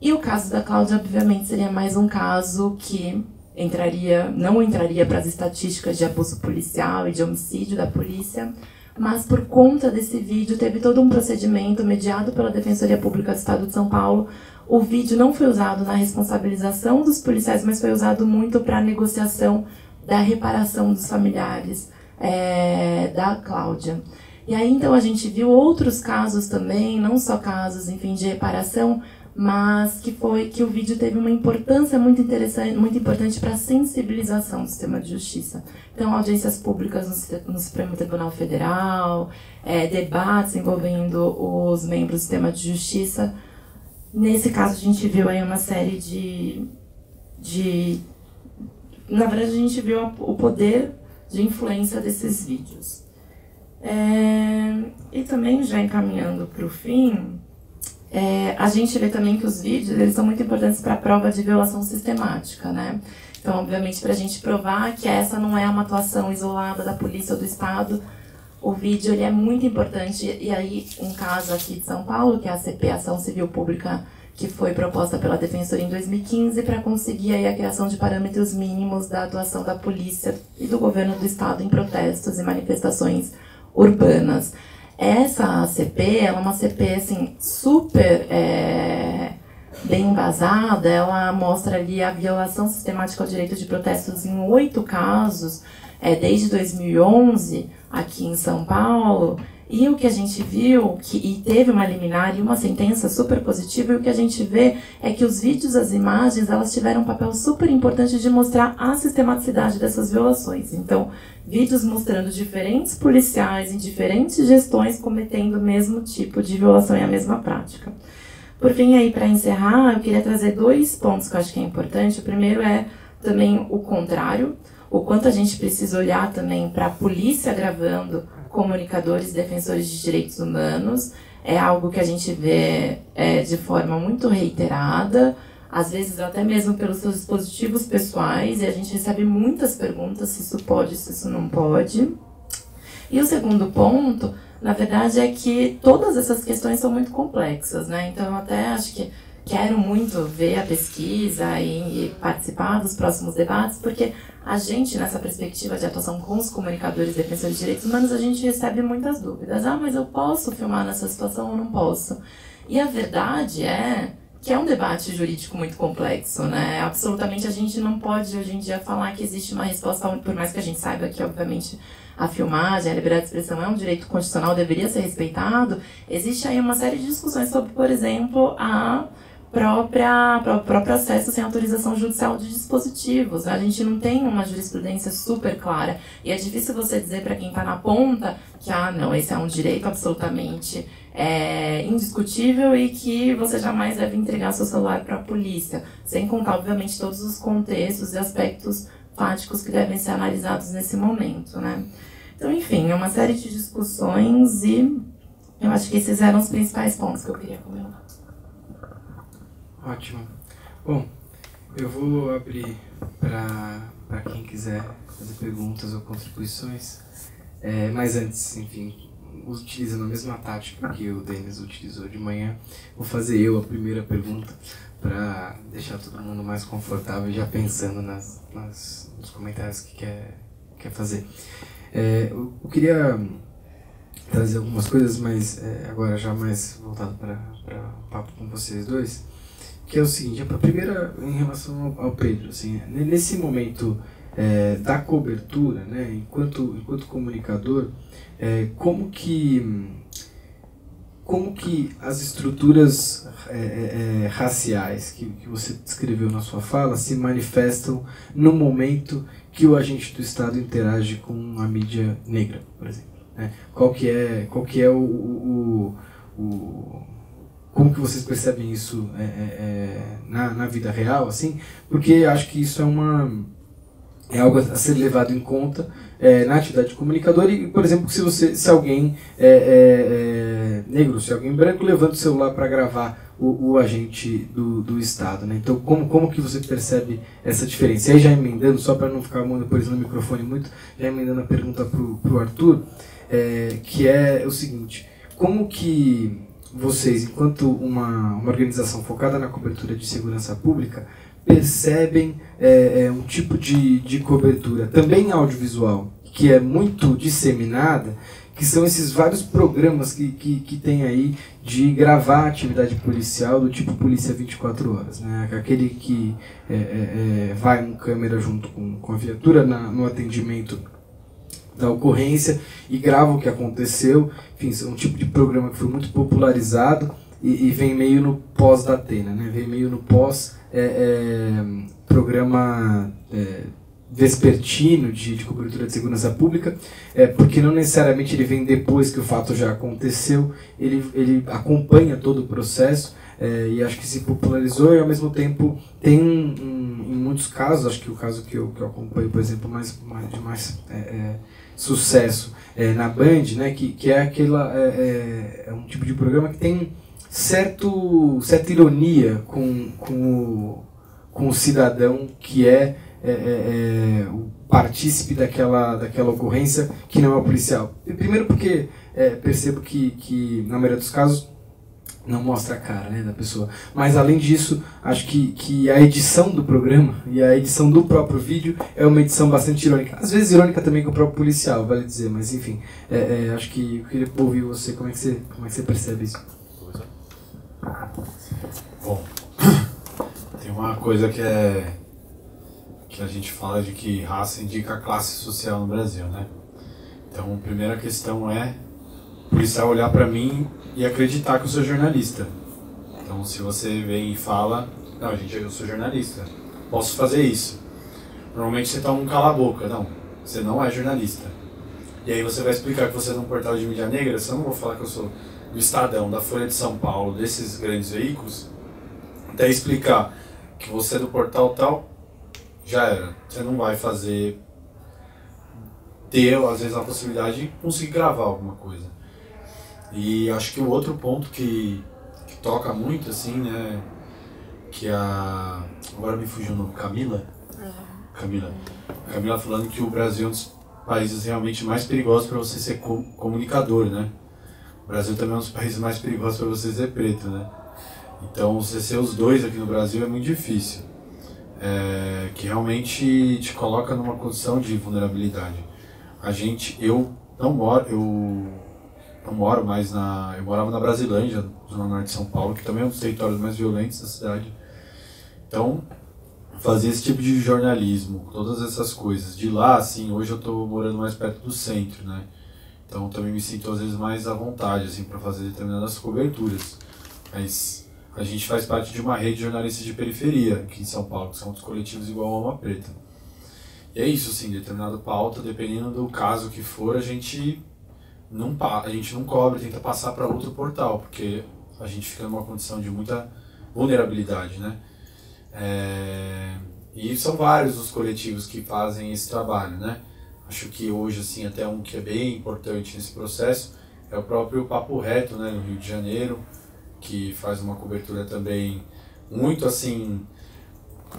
E o caso da Cláudia, obviamente, seria mais um caso que entraria, não entraria para as estatísticas de abuso policial e de homicídio da polícia, mas por conta desse vídeo teve todo um procedimento mediado pela Defensoria Pública do Estado de São Paulo. O vídeo não foi usado na responsabilização dos policiais, mas foi usado muito para a negociação da reparação dos familiares é, da Cláudia. E aí então a gente viu outros casos também, não só casos, enfim, de reparação, mas que foi que o vídeo teve uma importância muito interessante, muito importante para a sensibilização do sistema de justiça. Então, audiências públicas no, no Supremo Tribunal Federal, é, debates envolvendo os membros do sistema de justiça. Nesse caso, a gente viu aí uma série de, de na verdade, a gente viu o poder de influência desses vídeos. É, e também, já encaminhando para o fim, é, a gente vê também que os vídeos eles são muito importantes para a prova de violação sistemática, né? Então, obviamente, para a gente provar que essa não é uma atuação isolada da polícia ou do Estado, o vídeo ele é muito importante. E aí, um caso aqui de São Paulo, que é a CP, Ação Civil Pública, que foi proposta pela Defensoria em 2015 para conseguir aí a criação de parâmetros mínimos da atuação da polícia e do governo do Estado em protestos e manifestações urbanas. Essa ACP, ela é uma CP assim, super é, bem embasada, ela mostra ali a violação sistemática ao direito de protestos em oito casos, é, desde 2011, aqui em São Paulo, e o que a gente viu, que, e teve uma liminar e uma sentença super positiva, e o que a gente vê é que os vídeos, as imagens, elas tiveram um papel super importante de mostrar a sistematicidade dessas violações. Então, vídeos mostrando diferentes policiais em diferentes gestões cometendo o mesmo tipo de violação e a mesma prática. Por fim, aí para encerrar, eu queria trazer dois pontos que eu acho que é importante. O primeiro é também o contrário, o quanto a gente precisa olhar também para a polícia gravando comunicadores defensores de direitos humanos. É algo que a gente vê é, de forma muito reiterada às vezes até mesmo pelos seus dispositivos pessoais, e a gente recebe muitas perguntas se isso pode, se isso não pode. E o segundo ponto, na verdade, é que todas essas questões são muito complexas, né? Então, eu até acho que quero muito ver a pesquisa e, e, participar dos próximos debates, porque a gente, nessa perspectiva de atuação com os comunicadores defensores de direitos humanos, a gente recebe muitas dúvidas. Ah, mas eu posso filmar nessa situação ou não posso? E a verdade é que é um debate jurídico muito complexo, né? Absolutamente a gente não pode hoje em dia falar que existe uma resposta, por mais que a gente saiba que, obviamente, a filmagem, a liberdade de expressão é um direito constitucional, deveria ser respeitado, existe aí uma série de discussões sobre, por exemplo, a própria, próprio acesso sem autorização judicial de dispositivos. A gente não tem uma jurisprudência super clara e é difícil você dizer para quem está na ponta que, ah, não, esse é um direito absolutamente é, indiscutível e que você jamais deve entregar seu celular para a polícia, sem contar, obviamente, todos os contextos e aspectos fáticos que devem ser analisados nesse momento, né? Então, enfim, é uma série de discussões e eu acho que esses eram os principais pontos que eu queria comentar. Ótimo. Bom, eu vou abrir para quem quiser fazer perguntas ou contribuições. É, mas antes, enfim, utilizando a mesma tática que o Denis utilizou de manhã, vou fazer eu a primeira pergunta para deixar todo mundo mais confortável já pensando nas, nas, nos comentários que quer, quer fazer. É, eu, eu, queria trazer algumas coisas, mas é, agora já mais voltado para o papo com vocês dois que é o seguinte, a primeira em relação ao, Pedro, assim, nesse momento é, da cobertura, né, enquanto, enquanto comunicador, é, como que como que as estruturas é, é, é, raciais que, que você descreveu na sua fala se manifestam no momento que o agente do Estado interage com a mídia negra, por exemplo? Né? Qual que é, qual que é o, o, o como que vocês percebem isso é, é, é, na, na vida real, assim? Porque acho que isso é uma é algo a ser levado em conta é, na atividade de comunicador e, por exemplo, se você se alguém é, é, negro, se alguém branco levanta o celular para gravar o, o, agente do, do Estado, né? Então, como, como que você percebe essa diferença? E aí já emendando, só para não ficar monopolizando o microfone muito, já emendando a pergunta para o Arthur, que é o seguinte, como que vocês, enquanto uma, uma organização focada na cobertura de segurança pública, percebem é, é, um tipo de, de cobertura, também audiovisual, que é muito disseminada, que são esses vários programas que, que, que tem aí de gravar atividade policial do tipo Polícia 24 Horas. Né? Aquele que é, é, é vai com câmera junto com, com a viatura na, no atendimento da ocorrência e grava o que aconteceu. Enfim, é um tipo de programa que foi muito popularizado e, e vem meio no pós da Atena, né? vem meio no pós é, é, programa é, vespertino de, de cobertura de segurança pública, é, porque não necessariamente ele vem depois que o fato já aconteceu, ele, ele acompanha todo o processo é, e acho que se popularizou e ao mesmo tempo tem um, um, em muitos casos, acho que o caso que eu, que eu acompanho, por exemplo, mais, mais mais é, é, sucesso é, na Band, né, que, que é aquela é, é, um tipo de programa que tem certo certa ironia com, com, o, com o cidadão que é, é o partícipe daquela, daquela ocorrência que não é o policial. Primeiro porque percebo que, que na maioria dos casos não mostra a cara né, da pessoa. Mas além disso, acho que, que a edição do programa e a edição do próprio vídeo é uma edição bastante irônica. Às vezes irônica também com o próprio policial, vale dizer, mas enfim, é, é, acho que eu queria ouvir você, como é que você, como é que você percebe isso? Bom, tem uma coisa que é que a gente fala de que raça indica classe social no Brasil, né? Então, a primeira questão é policial olhar para mim e acreditar que eu sou jornalista. Então, se você vem e fala, não, gente, eu sou jornalista, posso fazer isso. Normalmente você toma um cala-boca, não, você não é jornalista. E aí você vai explicar que você é um portal de mídia negra, você não vou falar que eu sou do Estadão, da Folha de São Paulo, desses grandes veículos, até explicar que você é do portal tal, já era. Você não vai fazer ter, às vezes, a possibilidade de conseguir gravar alguma coisa. E acho que o outro ponto que, que toca muito, assim, né? Que a. Agora me fugiu o nome, Camila? É. Camila. Camila falando que o Brasil é um dos países realmente mais perigosos para você ser comunicador, né? O Brasil também é um dos países mais perigosos para você ser preto, né? Então, você ser os dois aqui no Brasil é muito difícil. É, que realmente te coloca numa condição de vulnerabilidade. A gente, eu não moro, eu não moro mais na. Eu morava na Brasilândia, zona norte de São Paulo, que também é um dos territórios mais violentos da cidade. Então, fazia esse tipo de jornalismo, todas essas coisas. De lá, assim, hoje eu estou morando mais perto do centro, né? Então também me sinto às vezes mais à vontade, assim, para fazer determinadas coberturas. Mas a gente faz parte de uma rede de jornalistas de periferia aqui em São Paulo, que são outros coletivos igual a Alma Preta. E é isso, assim, determinada pauta, dependendo do caso que for, a gente não, a gente não cobre, tenta passar para outro portal, porque a gente fica numa condição de muita vulnerabilidade, né? É... E são vários os coletivos que fazem esse trabalho, né? Acho que hoje, assim, até um que é bem importante nesse processo é o próprio Papo Reto, né, no Rio de Janeiro, que faz uma cobertura também muito, assim,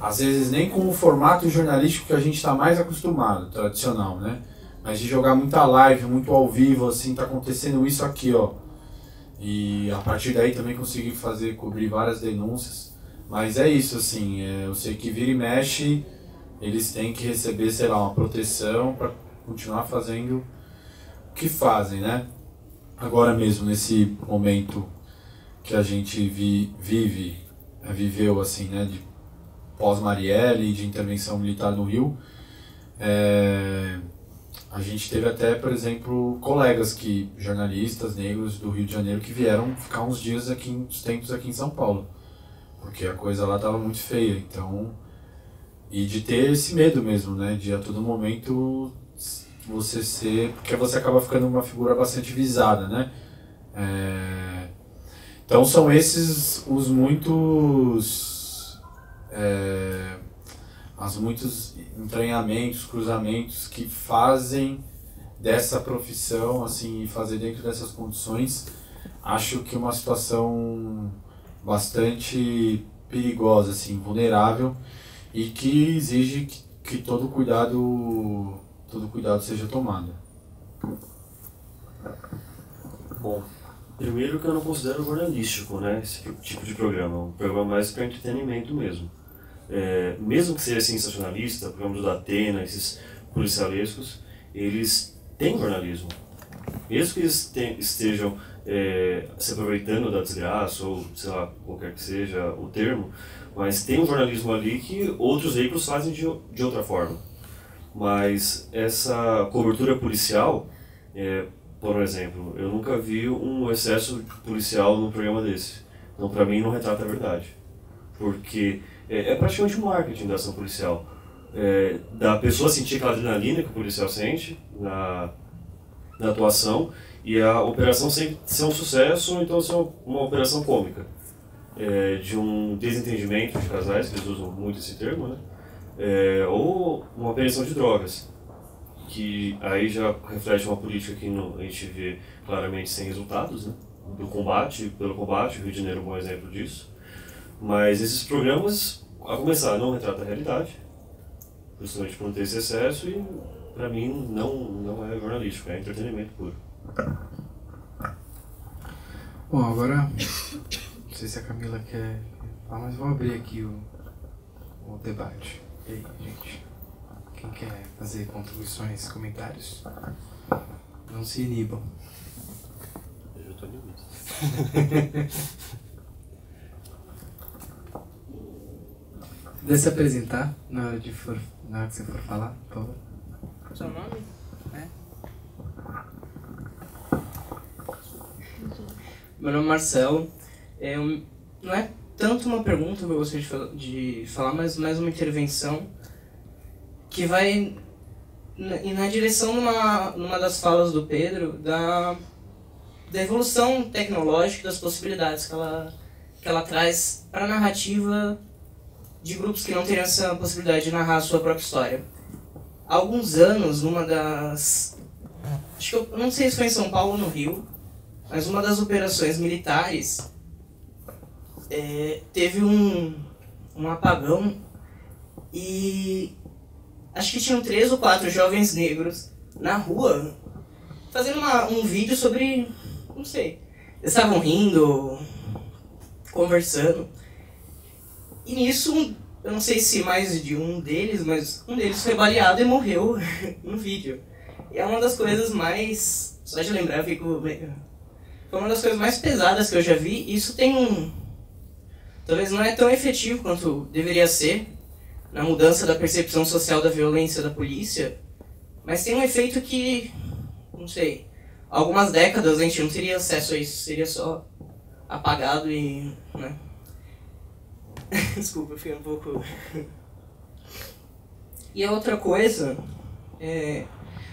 às vezes nem com o formato jornalístico que a gente está mais acostumado, tradicional, né? Mas de jogar muita live, muito ao vivo, assim, tá acontecendo isso aqui, ó. E a partir daí também consegui fazer, cobrir várias denúncias. Mas é isso, assim, é, eu sei que vira e mexe, eles têm que receber, sei lá, uma proteção para continuar fazendo o que fazem, né? Agora mesmo, nesse momento que a gente vi, vive, é, viveu, assim, né, de pós-Marielle, de intervenção militar no Rio, é, a gente teve até, por exemplo, colegas que jornalistas negros do Rio de Janeiro que vieram ficar uns dias aqui, uns tempos aqui em São Paulo, porque a coisa lá estava muito feia. Então, e de ter esse medo mesmo, né, de a todo momento você ser, porque você acaba ficando uma figura bastante visada, né? É, então são esses os muitos é, as muitos entranhamentos, cruzamentos que fazem dessa profissão, assim, fazer dentro dessas condições, acho que uma situação bastante perigosa, assim, vulnerável e que exige que, que todo cuidado todo cuidado seja tomado. Bom, primeiro que eu não considero jornalístico, né, esse tipo de programa, um programa mais para entretenimento mesmo é, mesmo que seja sensacionalista, programas do Atena, esses policialescos, eles têm jornalismo. Mesmo que eles te, estejam é, se aproveitando da desgraça, ou sei lá, qualquer que seja o termo, mas tem um jornalismo ali que outros veículos fazem de, de outra forma. Mas essa cobertura policial, é, por exemplo, eu nunca vi um excesso policial num programa desse. Então, para mim, não retrata a verdade. Porque é, é praticamente um marketing da ação policial. É, da pessoa sentir aquela adrenalina que o policial sente na, na atuação e a operação sempre ser um sucesso ou então ser uma, operação cômica. É, de um desentendimento de casais, que eles usam muito esse termo, né? É, ou uma apreensão de drogas, que aí já reflete uma política que a gente vê claramente sem resultados, né? do combate, pelo combate, o Rio de Janeiro é um bom exemplo disso. Mas esses programas, a começar, não retratam a realidade, justamente por não ter esse excesso e, para mim, não, não é jornalístico, é entretenimento puro. Bom, agora, não sei se a Camila quer falar, mas vou abrir aqui o, o debate. E aí, gente? Quem quer fazer contribuições, comentários? Não se inibam. Eu estou inibido. De se apresentar na hora, de for, na hora que você for falar, por favor. Seu nome? É. Meu nome é Marcelo. É, não é tanto uma pergunta que eu gostaria de, de falar, mas mais uma intervenção que vai na, na direção numa, numa das falas do Pedro da, da evolução tecnológica das possibilidades que ela, que ela traz para a narrativa de grupos que não teriam essa possibilidade de narrar a sua própria história. Há alguns anos, numa das. Acho que eu não sei se foi em São Paulo ou no Rio, mas uma das operações militares é, teve um, um apagão e acho que tinham três ou quatro jovens negros na rua fazendo uma, um vídeo sobre. não sei. Eles estavam rindo, conversando. E nisso, eu não sei se mais de um deles, mas um deles foi baleado e morreu no vídeo. E é uma das coisas mais. Só de lembrar, eu fico. Foi uma das coisas mais pesadas que eu já vi. E isso tem um. Talvez não é tão efetivo quanto deveria ser na mudança da percepção social da violência da polícia, mas tem um efeito que. Não sei. Algumas décadas a gente não teria acesso a isso, seria só apagado e. Né? Desculpa, eu fiquei um pouco. e a outra coisa. É...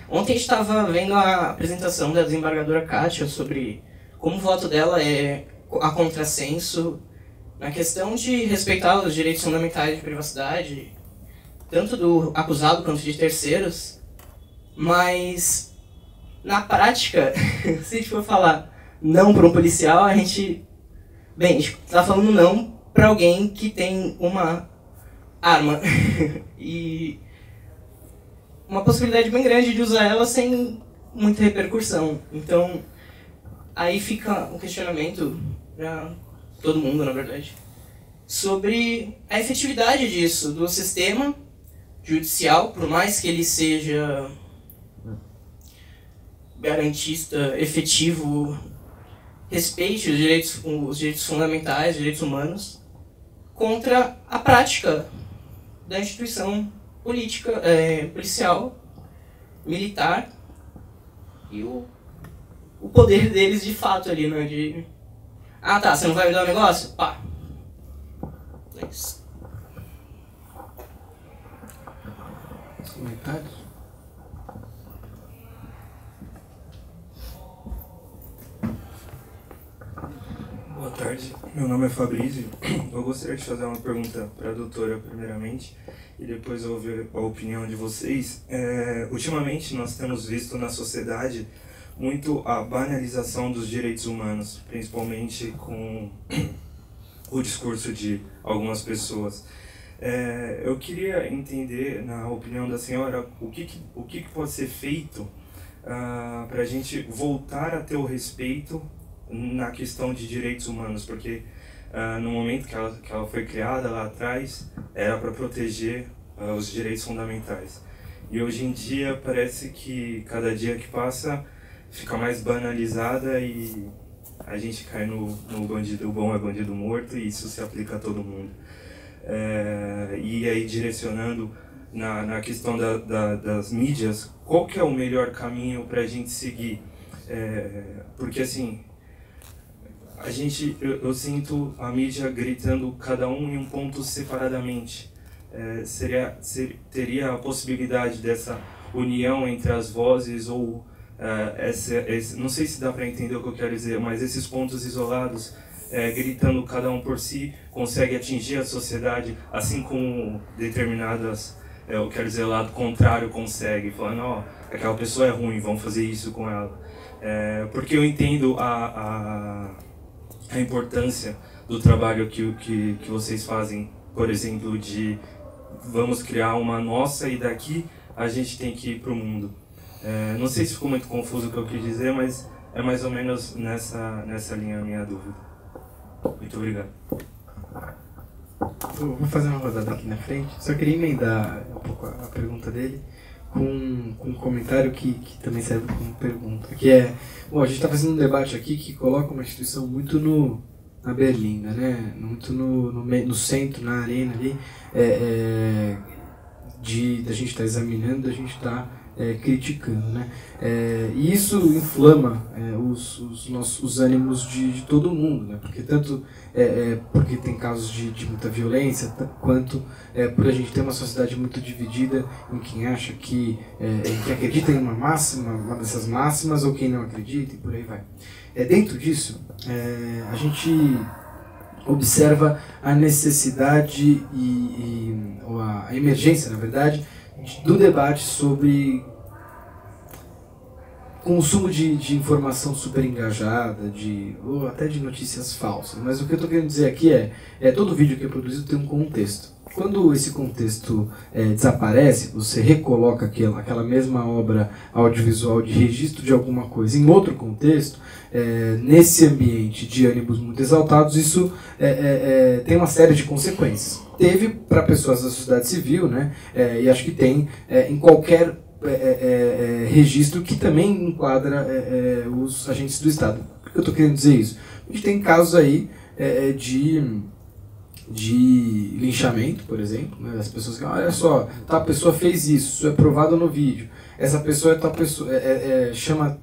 Ontem estava vendo a apresentação da desembargadora Kátia sobre como o voto dela é a contrassenso na questão de respeitar os direitos fundamentais de privacidade, tanto do acusado quanto de terceiros, mas na prática, se a gente for falar não para um policial, a gente. Bem, a gente está falando não para alguém que tem uma arma. e uma possibilidade bem grande de usar ela sem muita repercussão. Então, aí fica um questionamento para todo mundo, na verdade, sobre a efetividade disso, do sistema judicial, por mais que ele seja garantista, efetivo, respeite os direitos, os direitos fundamentais, os direitos humanos, contra a prática da instituição política, é, policial, militar e o, o poder deles de fato ali, né? De, ah tá, você não vai me dar um negócio? Pá. É isso. Os comentários? Boa tarde, meu nome é Fabrício. Eu gostaria de fazer uma pergunta para a doutora, primeiramente, e depois ouvir a opinião de vocês. É, ultimamente, nós temos visto na sociedade muito a banalização dos direitos humanos, principalmente com o discurso de algumas pessoas. É, eu queria entender, na opinião da senhora, o que, que o que, que pode ser feito uh, para a gente voltar a ter o respeito na questão de direitos humanos, porque uh, no momento que ela, que ela foi criada lá atrás, era para proteger uh, os direitos fundamentais. E hoje em dia parece que cada dia que passa fica mais banalizada e a gente cai no, no bandido bom é bandido morto e isso se aplica a todo mundo. É, e aí direcionando na, na questão da, da, das mídias, qual que é o melhor caminho para a gente seguir? É, porque assim, a gente, eu, eu, sinto a mídia gritando cada um em um ponto separadamente. É, seria, ser, teria a possibilidade dessa união entre as vozes ou essa, esse, não sei se dá para entender o que eu quero dizer, mas esses pontos isolados é, gritando cada um por si consegue atingir a sociedade, assim como determinadas, é, eu quero dizer, lado contrário consegue, falando, ó, oh, aquela pessoa é ruim, vamos fazer isso com ela. É, porque eu entendo a, a a importância do trabalho que, que, que vocês fazem, por exemplo, de vamos criar uma nossa e daqui a gente tem que ir para o mundo. É, não sei se ficou muito confuso o que eu quis dizer, mas é mais ou menos nessa, nessa linha a minha dúvida. Muito obrigado. vou fazer uma rodada aqui na frente. Só queria emendar um pouco a, pergunta dele com, com um comentário que, que também serve como pergunta, que é, bom, a gente está fazendo um debate aqui que coloca uma instituição muito no, na berlinda, né? muito no, no, no centro, na arena ali, é, é, de da gente estar tá examinando, da gente estar tá é, criticando. Né? É, e isso inflama é, os, os, nossos, os ânimos de, de todo mundo, né? porque tanto é, é, porque tem casos de, de muita violência, quanto é, por a gente ter uma sociedade muito dividida em quem acha que, que acredita em uma máxima, uma dessas máximas, ou quem não acredita, e por aí vai. É, dentro disso, a gente observa a necessidade e, e a emergência, na verdade, do debate sobre consumo de, de informação super engajada, de, ou até de notícias falsas. Mas o que eu estou querendo dizer aqui é, é todo vídeo que é produzido tem um contexto. Quando esse contexto é, desaparece, você recoloca aquela, aquela mesma obra audiovisual de registro de alguma coisa em outro contexto, é, nesse ambiente de ânimos muito exaltados, isso é, tem uma série de consequências. Teve para pessoas da sociedade civil, né, e acho que tem em qualquer registro que também enquadra os agentes do Estado. Por que eu estou querendo dizer isso? A gente tem casos aí de de linchamento, por exemplo, né, das pessoas que, olha só, tal pessoa fez isso, isso é provado no vídeo, essa pessoa é tal pessoa, é, é, é, chama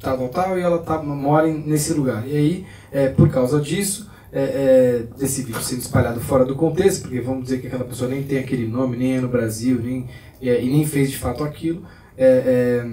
tal, tal, tal, e ela tá, mora nesse lugar. E aí, é, por causa disso, é, é, desse vídeo sendo espalhado fora do contexto, porque vamos dizer que aquela pessoa nem tem aquele nome, nem é no Brasil, nem, é, e nem fez de fato aquilo, é, é,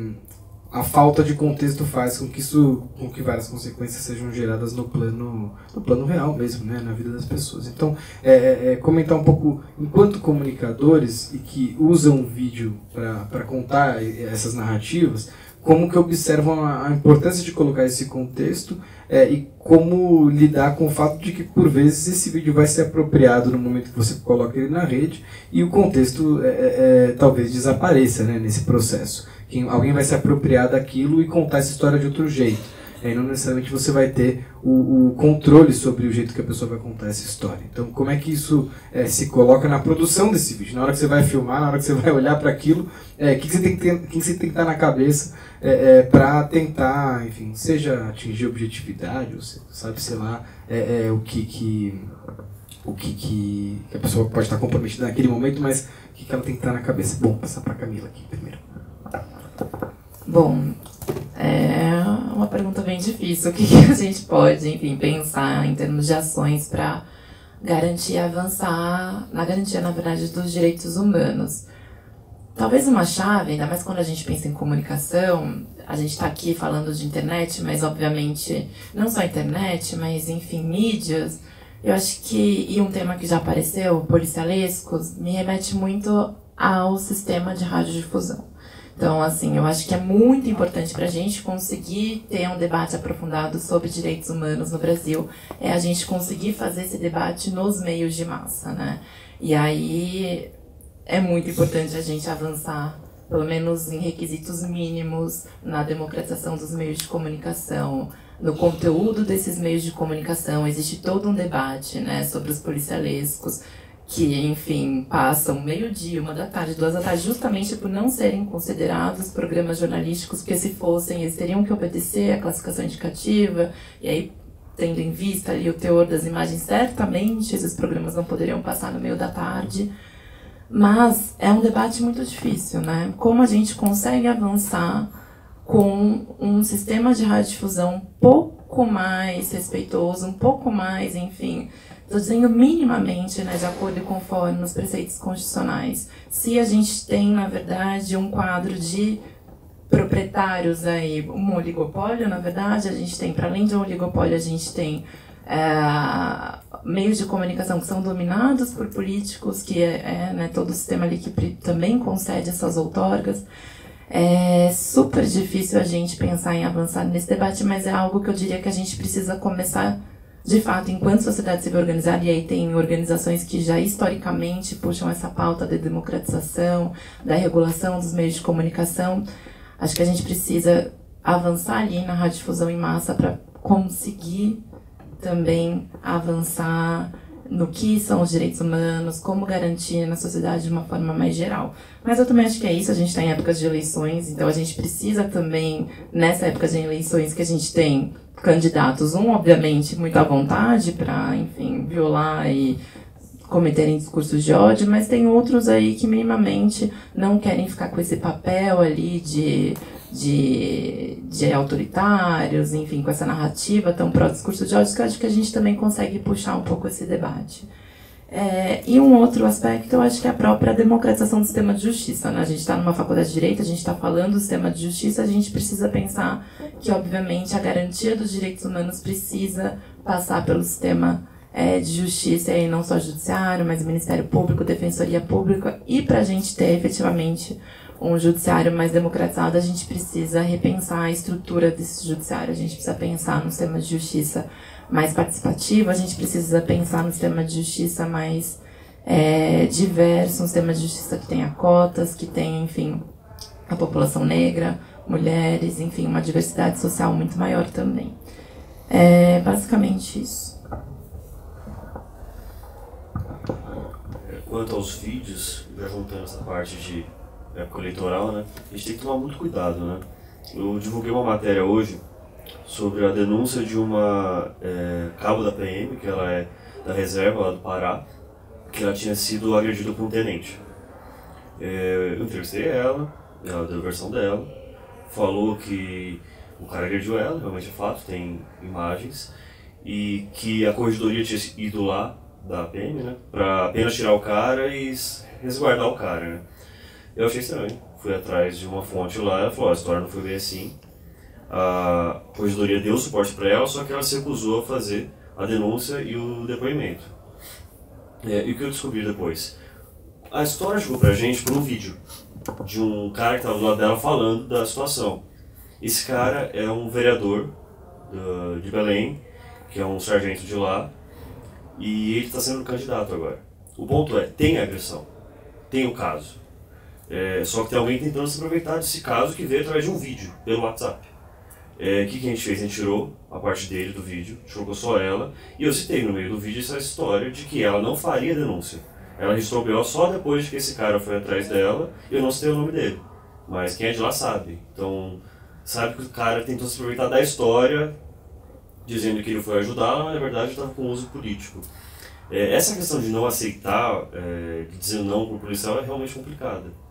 a falta de contexto faz com que isso, com que várias consequências sejam geradas no plano, no plano real mesmo, né, na vida das pessoas. Então, é, é, é comentar um pouco, enquanto comunicadores e que usam o vídeo para contar essas narrativas, como que observam a, importância de colocar esse contexto é, e como lidar com o fato de que, por vezes, esse vídeo vai ser apropriado no momento que você coloca ele na rede e o contexto é, é, é talvez desapareça né, nesse processo. Quem, alguém vai se apropriar daquilo e contar essa história de outro jeito. E não necessariamente você vai ter o, o, controle sobre o jeito que a pessoa vai contar essa história. Então, como é que isso é, se coloca na produção desse vídeo? Na hora que você vai filmar, na hora que você vai olhar para aquilo, o é, que, que, você tem que ter, que, você tem que estar na cabeça é, é para tentar, enfim, seja atingir objetividade, ou sabe, sei lá, é, é, o que, que o que, que, a pessoa pode estar comprometida naquele momento, mas o que, que ela tem que estar na cabeça. Bom, passar para Camila aqui primeiro. Bom, é uma pergunta bem difícil. O que, a gente pode, enfim, pensar em termos de ações para garantir avançar na garantia, na verdade, dos direitos humanos? Talvez uma chave, ainda mais quando a gente pensa em comunicação, a gente está aqui falando de internet, mas obviamente não só internet, mas enfim, mídias. Eu acho que, e um tema que já apareceu, policialescos, me remete muito ao sistema de radiodifusão. Então, assim, eu acho que é muito importante para a gente conseguir ter um debate aprofundado sobre direitos humanos no Brasil, é a gente conseguir fazer esse debate nos meios de massa, né? E aí é muito importante a gente avançar, pelo menos em requisitos mínimos, na democratização dos meios de comunicação, no conteúdo desses meios de comunicação. Existe todo um debate, né, sobre os policialescos, que, enfim, passam meio-dia, uma da tarde, duas da tarde, justamente por não serem considerados programas jornalísticos, porque se fossem, eles teriam que obedecer à classificação indicativa, e aí, tendo em vista ali o teor das imagens, certamente esses programas não poderiam passar no meio da tarde. Mas é um debate muito difícil, né? Como a gente consegue avançar com um sistema de radiodifusão um pouco mais respeitoso, um pouco mais, enfim, dizendo minimamente, né, de acordo e conforme nos preceitos constitucionais. Se a gente tem, na verdade, um quadro de proprietários aí, um oligopólio, na verdade, a gente tem, para além de um oligopólio, a gente tem é, meios de comunicação que são dominados por políticos, que é, é né, todo o sistema ali que também concede essas outorgas. É super difícil a gente pensar em avançar nesse debate, mas é algo que eu diria que a gente precisa começar de fato, enquanto sociedade civil organizada, e aí tem organizações que já historicamente puxam essa pauta da democratização, da regulação dos meios de comunicação, acho que a gente precisa avançar ali na radiodifusão em massa para conseguir também avançar no que são os direitos humanos, como garantir na sociedade de uma forma mais geral. Mas eu também acho que é isso, a gente está em épocas de eleições, então a gente precisa também, nessa época de eleições que a gente tem candidatos, um, obviamente, muito à vontade para, enfim, violar e cometerem discursos de ódio, mas tem outros aí que minimamente não querem ficar com esse papel ali de, de, de autoritários, enfim, com essa narrativa tão pró-discurso de ódio, que eu acho que a gente também consegue puxar um pouco esse debate. É, e um outro aspecto, eu acho que é a própria democratização do sistema de justiça. Né? A gente está numa faculdade de direito, a gente está falando do sistema de justiça, a gente precisa pensar que, obviamente, a garantia dos direitos humanos precisa passar pelo sistema é, de justiça, e não só judiciário, mas Ministério Público, Defensoria Pública, e para a gente ter efetivamente um judiciário mais democratizado, a gente precisa repensar a estrutura desse judiciário, a gente precisa pensar no sistema de justiça mais participativo, a gente precisa pensar no sistema de justiça mais é, diverso, um sistema de justiça que tenha cotas, que tenha, enfim, a população negra, mulheres, enfim, uma diversidade social muito maior também. É basicamente isso. Quanto aos vídeos, já juntando essa parte de época eleitoral, né, a gente tem que tomar muito cuidado, né? Eu divulguei uma matéria hoje sobre a denúncia de uma é, cabo da PM, que ela é da reserva lá do Pará, que ela tinha sido agredida por um tenente. É, eu entrevistei ela, ela deu a versão dela, falou que o cara agrediu ela, realmente é fato, tem imagens, e que a corregedoria tinha ido lá da PM, né, para apenas tirar o cara e resguardar o cara, né. Eu achei estranho, fui atrás de uma fonte lá, ela falou, a história não foi bem assim, a corregedoria deu suporte para ela, só que ela se recusou a fazer a denúncia e o depoimento. É, e o que eu descobri depois? A história chegou pra gente por um vídeo de um cara que estava do lado dela falando da situação. Esse cara é um vereador de Belém, que é um sargento de lá, e ele está sendo candidato agora. O ponto é, tem agressão, tem o caso. É, só que tem alguém tentando se aproveitar desse caso que veio através de um vídeo, pelo WhatsApp. É, o que, que a gente fez? A gente tirou a parte dele do vídeo, colocou só ela, e eu citei no meio do vídeo essa história de que ela não faria denúncia. Ela registrou o BO só depois que esse cara foi atrás dela, e eu não citei o nome dele. Mas quem é de lá sabe. Então, sabe que o cara tentou se aproveitar da história, dizendo que ele foi ajudá-la, mas na verdade estava com uso político. É, essa questão de não aceitar, é, de dizer não para o policial é realmente complicada.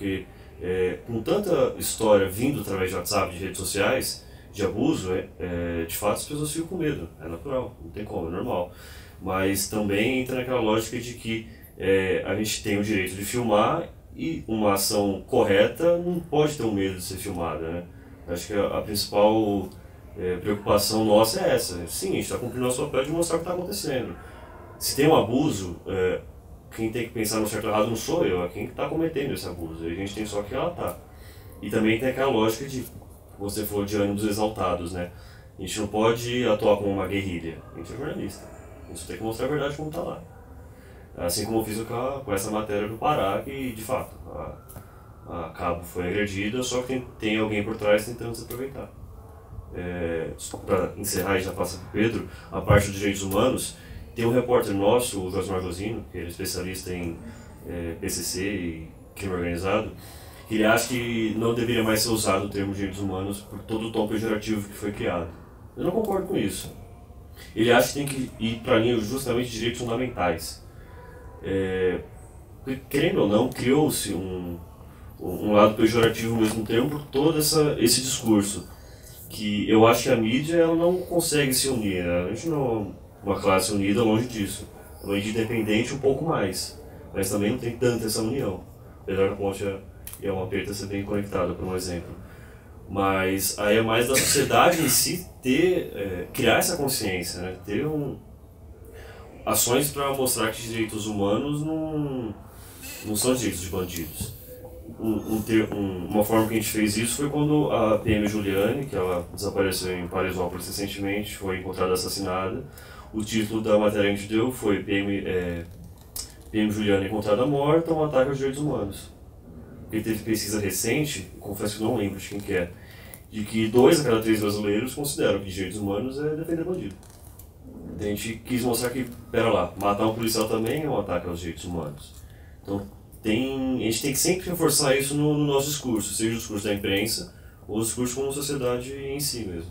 Porque é, com tanta história vindo através de WhatsApp, de redes sociais, de abuso, é, é, de fato as pessoas ficam com medo. É natural, não tem como, é normal. Mas também entra naquela lógica de que é, a gente tem o direito de filmar e uma ação correta não pode ter um medo de ser filmada. Né? Acho que a, a principal é, preocupação nossa é essa. Sim, a gente está cumprindo nosso papel de mostrar o que está acontecendo. Se tem um abuso, é, quem tem que pensar no certo ou errado não sou eu, é quem está cometendo esse abuso. A gente tem só que relatar. E também tem aquela lógica de, você falou de ânimos exaltados, né? A gente não pode atuar como uma guerrilha. A gente é jornalista. A gente tem que mostrar a verdade como está lá. Assim como eu fiz com, essa matéria do Pará, que de fato a, a cabo foi agredida, só que tem, tem alguém por trás tentando se aproveitar. É, para encerrar e já passa para Pedro, a parte dos direitos humanos, tem um repórter nosso, o Josmar Rosino, que é especialista em é, PCC e crime organizado, que ele acha que não deveria mais ser usado o termo direitos humanos por todo o tom pejorativo que foi criado. Eu não concordo com isso. Ele acha que tem que ir para linha justamente de direitos fundamentais. É, querendo ou não, criou-se um, um lado pejorativo mesmo termo por todo essa, esse discurso. Que eu acho que a mídia ela não consegue se unir. Né? A gente não uma classe unida longe disso. Uma independente um pouco mais. Mas também não tem tanta essa união. Apesar da ponte é uma perda ser bem conectada, por um exemplo. Mas aí é mais da sociedade em si ter, é, criar essa consciência, né? ter um, ações para mostrar que direitos humanos não, não são direitos de bandidos. Um, um ter, um, uma forma que a gente fez isso foi quando a PM Juliane, que ela desapareceu em Parisópolis recentemente, foi encontrada assassinada. O título da matéria que a gente deu foi PM, é, PM Juliane encontrada morta, um ataque aos direitos humanos. Porque teve pesquisa recente, confesso que não lembro de quem que é, de que dois a cada três brasileiros consideram que direitos humanos é defender bandido. A gente quis mostrar que, pera lá, matar um policial também é um ataque aos direitos humanos. Então, tem, a gente tem que sempre reforçar isso no, no nosso discurso, seja o discurso da imprensa ou o discurso como sociedade em si mesmo.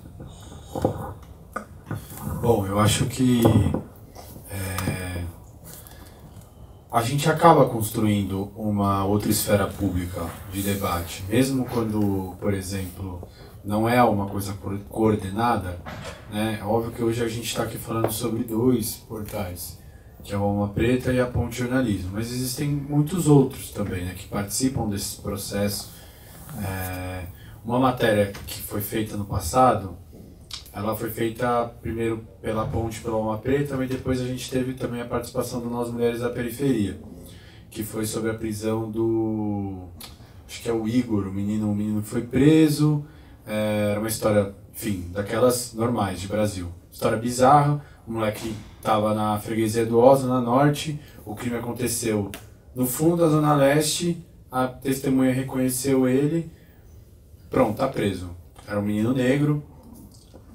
Bom, eu acho que é, a gente acaba construindo uma outra esfera pública de debate, mesmo quando, por exemplo, não é uma coisa coordenada, né? É óbvio que hoje a gente está aqui falando sobre dois portais, que é a Alma Preta e a Ponte Jornalismo, mas existem muitos outros também, né, que participam desse processo. É, uma matéria que foi feita no passado, ela foi feita primeiro pela Ponte pela Alma Preta, mas depois a gente teve também a participação do Nós Mulheres da Periferia, que foi sobre a prisão do acho que é o Igor, o menino, o menino que foi preso, é, era uma história, enfim, daquelas normais de Brasil. História bizarra, o moleque estava na freguesia do Osa, na norte, o crime aconteceu no fundo da zona leste, a testemunha reconheceu ele, pronto, tá preso. Era um menino negro.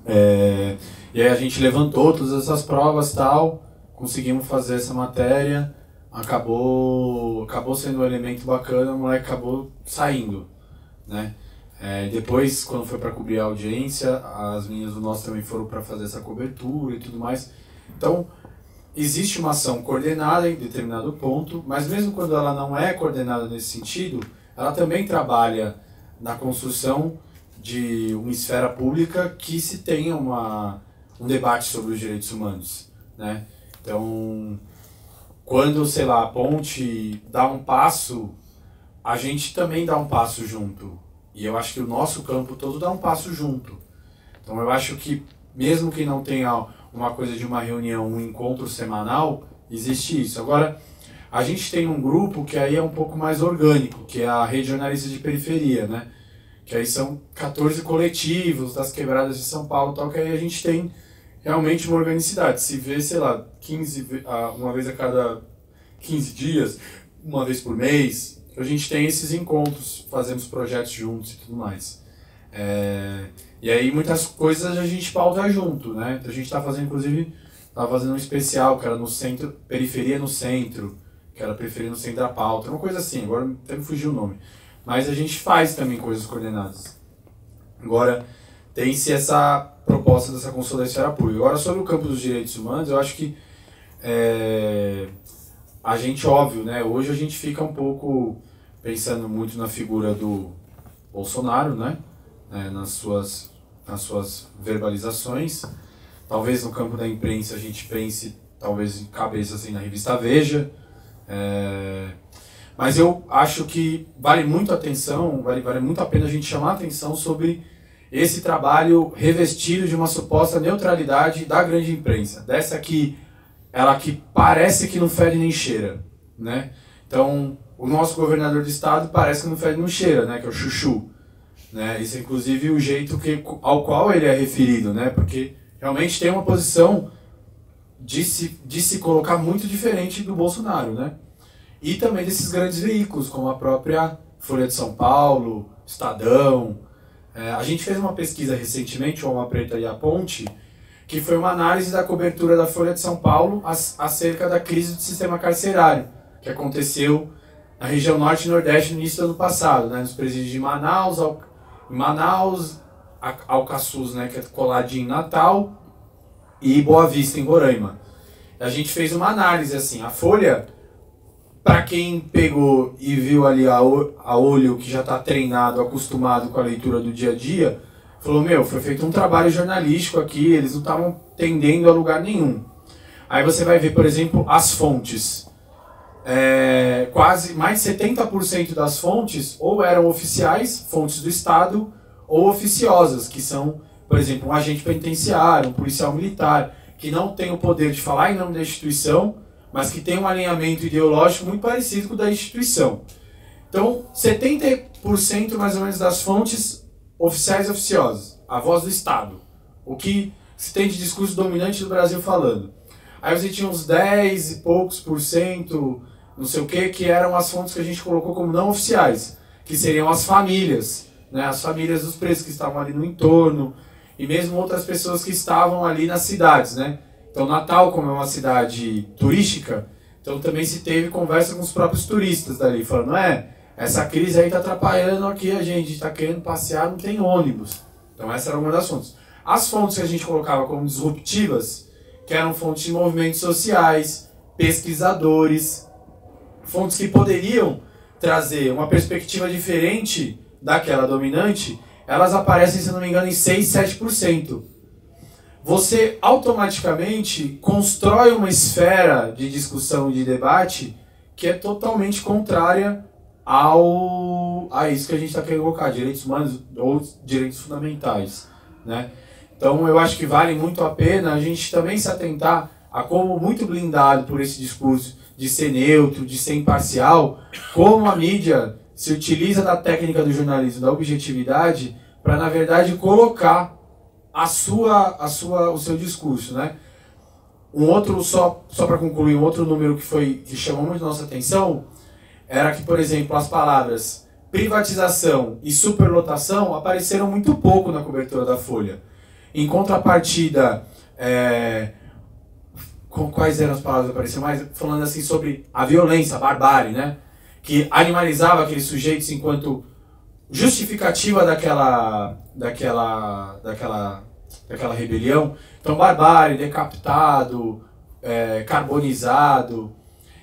É, e aí a gente levantou todas essas provas tal, conseguimos fazer essa matéria, acabou, acabou sendo um elemento bacana, o moleque acabou saindo, né? É, depois, quando foi para cobrir a audiência, as meninas do nosso também foram para fazer essa cobertura e tudo mais. Então, existe uma ação coordenada em determinado ponto, mas mesmo quando ela não é coordenada nesse sentido, ela também trabalha na construção de uma esfera pública que se tenha uma, um debate sobre os direitos humanos, né? Então, quando, sei lá, a ponte dá um passo, a gente também dá um passo junto. E eu acho que o nosso campo todo dá um passo junto. Então, eu acho que, mesmo que não tenha uma coisa de uma reunião, um encontro semanal, existe isso. Agora, a gente tem um grupo que aí é um pouco mais orgânico, que é a Rede Jornalista de Periferia, né? Que aí são 14 coletivos das quebradas de São Paulo tal, que aí a gente tem realmente uma organicidade. Se vê, sei lá, 15, uma vez a cada 15 dias, uma vez por mês, a gente tem esses encontros, fazemos projetos juntos e tudo mais. É, e aí muitas coisas a gente pauta junto, né? A gente está fazendo, inclusive, estava fazendo um especial, que era no centro, periferia no centro, que era periferia no centro da pauta, uma coisa assim, agora até me fugiu o nome. Mas a gente faz também coisas coordenadas. Agora, tem-se essa proposta dessa consolidação apoio. Agora, sobre o campo dos direitos humanos, eu acho que é, a gente, óbvio, né, hoje a gente fica um pouco pensando muito na figura do Bolsonaro, né, é, nas, suas, nas suas verbalizações. Talvez no campo da imprensa a gente pense, talvez em cabeça assim, na revista Veja, é, mas eu acho que vale muito a atenção, vale, vale muito a pena a gente chamar a atenção sobre esse trabalho revestido de uma suposta neutralidade da grande imprensa, dessa que ela que parece que não fede nem cheira, né? Então, o nosso governador de estado parece que não fede nem cheira, né, que é o Chuchu, né? Isso é inclusive o jeito que ao qual ele é referido, né? Porque realmente tem uma posição de se, de se colocar muito diferente do Bolsonaro, né? E também desses grandes veículos, como a própria Folha de São Paulo, Estadão. É, a gente fez uma pesquisa recentemente, o Alma Preta e a Ponte, que foi uma análise da cobertura da Folha de São Paulo acerca da crise do sistema carcerário, que aconteceu na região norte e nordeste no início do ano passado, né, nos presídios de Manaus, Al Manaus, Alcaçuz, né, que é coladinho em Natal, e Boa Vista, em Roraima. A gente fez uma análise assim, a Folha, para quem pegou e viu ali a, a olho que já está treinado, acostumado com a leitura do dia a dia, falou, meu, foi feito um trabalho jornalístico aqui, eles não estavam tendendo a lugar nenhum. Aí você vai ver, por exemplo, as fontes. É, quase mais de 70% das fontes ou eram oficiais, fontes do Estado, ou oficiosas, que são por exemplo, um agente penitenciário, um policial militar, que não tem o poder de falar em nome da instituição, mas que tem um alinhamento ideológico muito parecido com o da instituição. Então, 70% mais ou menos das fontes oficiais oficiosas, a voz do Estado, o que se tem de discurso dominante do Brasil falando. Aí você tinha uns 10 e poucos por cento, não sei o que, que eram as fontes que a gente colocou como não oficiais, que seriam as famílias, né, as famílias dos presos que estavam ali no entorno, e mesmo outras pessoas que estavam ali nas cidades, né? Então, Natal, como é uma cidade turística, então também se teve conversa com os próprios turistas dali, falando, é, essa crise aí está atrapalhando aqui a gente, está querendo passear, não tem ônibus. Então essa era uma das fontes. As fontes que a gente colocava como disruptivas, que eram fontes de movimentos sociais, pesquisadores, fontes que poderiam trazer uma perspectiva diferente daquela dominante, elas aparecem, se não me engano, em 6, 7%. Você automaticamente constrói uma esfera de discussão e de debate que é totalmente contrária ao a isso que a gente está querendo colocar, direitos humanos ou direitos fundamentais. Né? Então eu acho que vale muito a pena a gente também se atentar a como muito blindado por esse discurso de ser neutro, de ser imparcial, como a mídia se utiliza da técnica do jornalismo, da objetividade, para na verdade colocar a sua, a sua, o seu discurso, né? Um outro só, só para concluir, um outro número que foi que chamou muito nossa atenção era que, por exemplo, as palavras privatização e superlotação apareceram muito pouco na cobertura da Folha. Em contrapartida, é, com quais eram as palavras que apareceram mais? Falando assim sobre a violência, a barbárie, né? que animalizava aqueles sujeitos enquanto justificativa daquela, daquela, daquela, daquela rebelião. Então, barbárie, decapitado, é, carbonizado,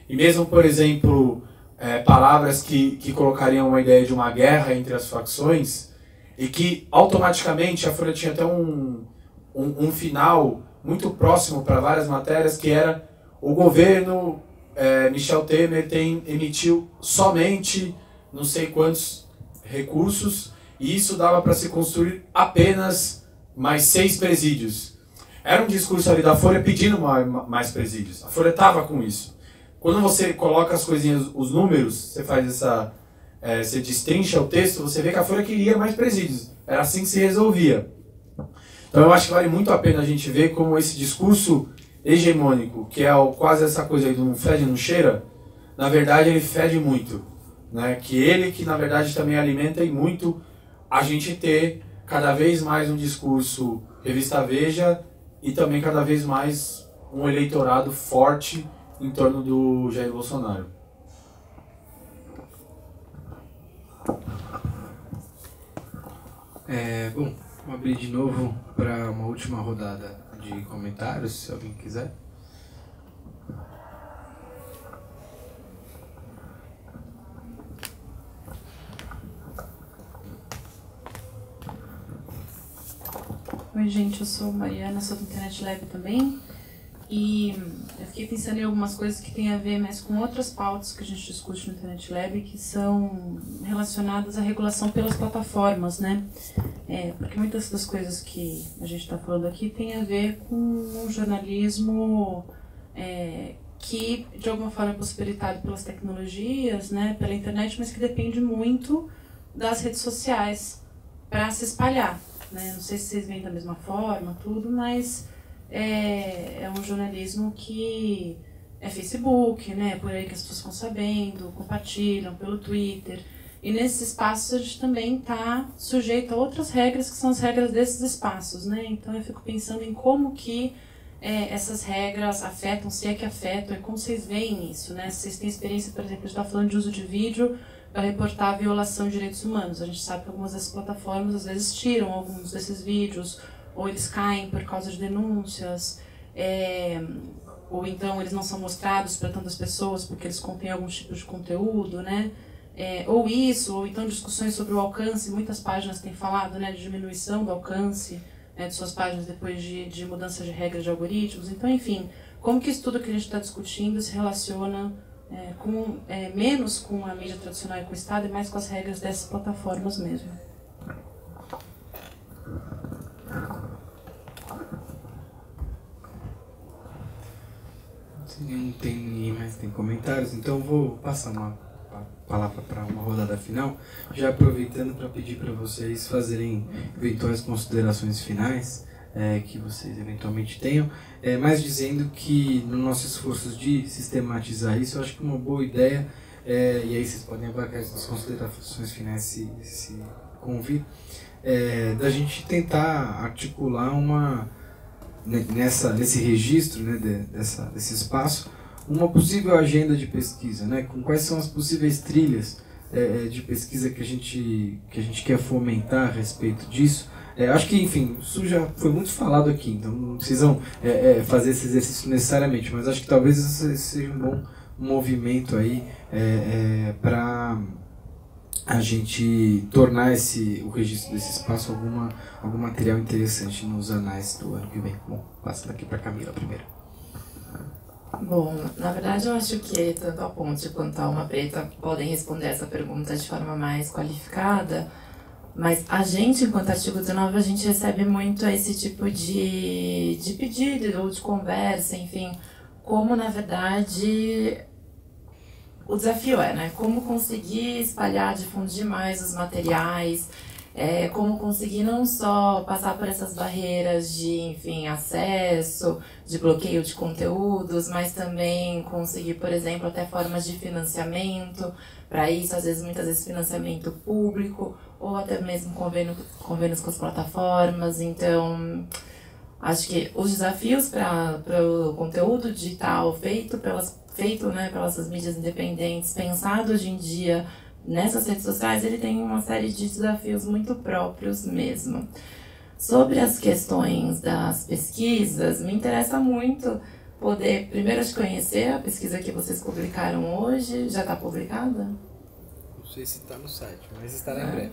e mesmo, por exemplo, é, palavras que, que colocariam uma ideia de uma guerra entre as facções, e que automaticamente a Folha tinha até um, um, um final muito próximo para várias matérias, que era o governo é, Michel Temer tem, emitiu somente não sei quantos recursos e isso dava para se construir apenas mais seis presídios. Era um discurso ali da Folha pedindo mais presídios. A Folha estava com isso. Quando você coloca as coisinhas, os números, você faz essa. É, você destrincha o texto, você vê que a Folha queria mais presídios. Era assim que se resolvia. Então eu acho que vale muito a pena a gente ver como esse discurso hegemônico, que é quase essa coisa aí do não fede, não cheira, na verdade ele fede muito. Né? Que ele que na verdade também alimenta e muito a gente ter cada vez mais um discurso revista Veja e também cada vez mais um eleitorado forte em torno do Jair Bolsonaro. É, bom, vamos abrir de novo para uma última rodada de comentários, se alguém quiser. Oi, gente, eu sou Mariana, sou do Internet Lab também. E eu fiquei pensando em algumas coisas que têm a ver mais com outras pautas que a gente discute no Internet Lab, que são relacionadas à regulação pelas plataformas, né? É, porque muitas das coisas que a gente está falando aqui tem a ver com um jornalismo é, que, de alguma forma, é possibilitado pelas tecnologias, né, pela internet, mas que depende muito das redes sociais para se espalhar. Né? Não sei se vocês veem da mesma forma, tudo, mas é, é um jornalismo que é Facebook, né? Por aí que as pessoas ficam sabendo, compartilham pelo Twitter. E nesses espaços a gente também está sujeito a outras regras que são as regras desses espaços, né? Então eu fico pensando em como que é, essas regras afetam, se é que afetam, e como vocês veem isso, né? Se vocês têm experiência, por exemplo, de estar falando de uso de vídeo para reportar a violação de direitos humanos. A gente sabe que algumas dessas plataformas às vezes tiram alguns desses vídeos, ou eles caem por causa de denúncias, é, ou então eles não são mostrados para tantas pessoas porque eles contêm algum tipo de conteúdo, né? É, ou isso, ou então discussões sobre o alcance, muitas páginas têm falado né, de diminuição do alcance né, de suas páginas depois de, de mudança de regras de algoritmos. Então, enfim, como que isso tudo que a gente está discutindo se relaciona é, com, é, menos com a mídia tradicional e com o Estado e mais com as regras dessas plataformas mesmo. Não tem mais tem comentários, então vou passar uma palavra para uma rodada final, já aproveitando para pedir para vocês fazerem eventuais considerações finais é, que vocês eventualmente tenham, é, mas dizendo que no nosso esforço de sistematizar isso, eu acho que uma boa ideia, é, e aí vocês podem abarcar as considerações finais se, se convir, é, da gente tentar articular uma, nessa, nesse registro né, de, dessa, desse espaço, uma possível agenda de pesquisa, né, com quais são as possíveis trilhas é, de pesquisa que a, gente, que a gente quer fomentar a respeito disso, é, acho que, enfim, isso já foi muito falado aqui, então não precisam é, é, fazer esse exercício necessariamente, mas acho que talvez esse seja um bom movimento aí é, é, para a gente tornar esse, o registro desse espaço alguma, algum material interessante nos anais do ano que vem. Bom, passa daqui para Camila primeiro. Bom, na verdade eu acho que tanto a Ponte quanto a Alma Preta podem responder essa pergunta de forma mais qualificada, mas a gente, enquanto artigo 19, a gente recebe muito esse tipo de, de pedido ou de conversa, enfim, como na verdade o desafio é, né? Como conseguir espalhar, difundir mais os materiais, é, como conseguir não só passar por essas barreiras de, enfim, acesso, de bloqueio de conteúdos, mas também conseguir, por exemplo, até formas de financiamento, para isso, às vezes, muitas vezes financiamento público, ou até mesmo convênio, convênios com as plataformas. Então, acho que os desafios para o conteúdo digital feito pelas feito né, pelas mídias independentes, pensado hoje em dia nessas redes sociais, ele tem uma série de desafios muito próprios mesmo. Sobre as questões das pesquisas, me interessa muito poder, primeiro, te conhecer a pesquisa que vocês publicaram hoje. Já está publicada? Não sei se está no site, mas estará em É. breve.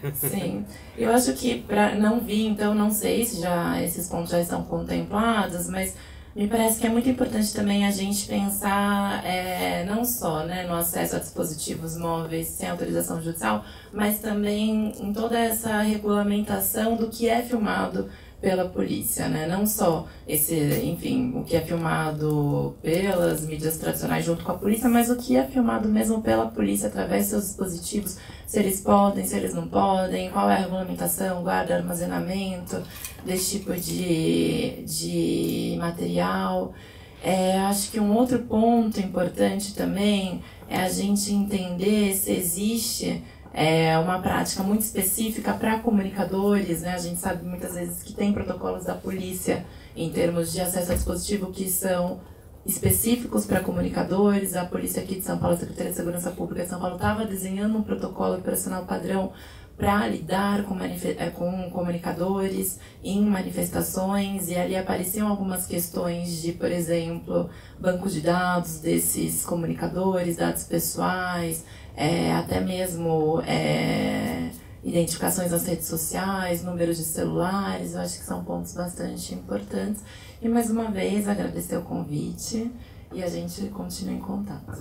Sim, eu acho que para não vi, então não sei se já esses pontos já estão contemplados, mas me parece que é muito importante também a gente pensar é, não só né, no acesso a dispositivos móveis sem autorização judicial, mas também em toda essa regulamentação do que é filmado pela polícia, né? Não só esse, enfim, o que é filmado pelas mídias tradicionais junto com a polícia, mas o que é filmado mesmo pela polícia através de seus dispositivos, se eles podem, se eles não podem, qual é a regulamentação, guarda, armazenamento desse tipo de, de material. É, acho que um outro ponto importante também é a gente entender se existe é, uma prática muito específica para comunicadores, né? A gente sabe muitas vezes que tem protocolos da polícia em termos de acesso a dispositivo que são específicos para comunicadores. A polícia aqui de São Paulo, a Secretaria de Segurança Pública de São Paulo, estava desenhando um protocolo operacional padrão para lidar com, eh, com comunicadores em manifestações e ali apareciam algumas questões de, por exemplo, banco de dados desses comunicadores, dados pessoais, é, até mesmo é, identificações nas redes sociais, números de celulares, eu acho que são pontos bastante importantes. E mais uma vez agradecer o convite e a gente continua em contato.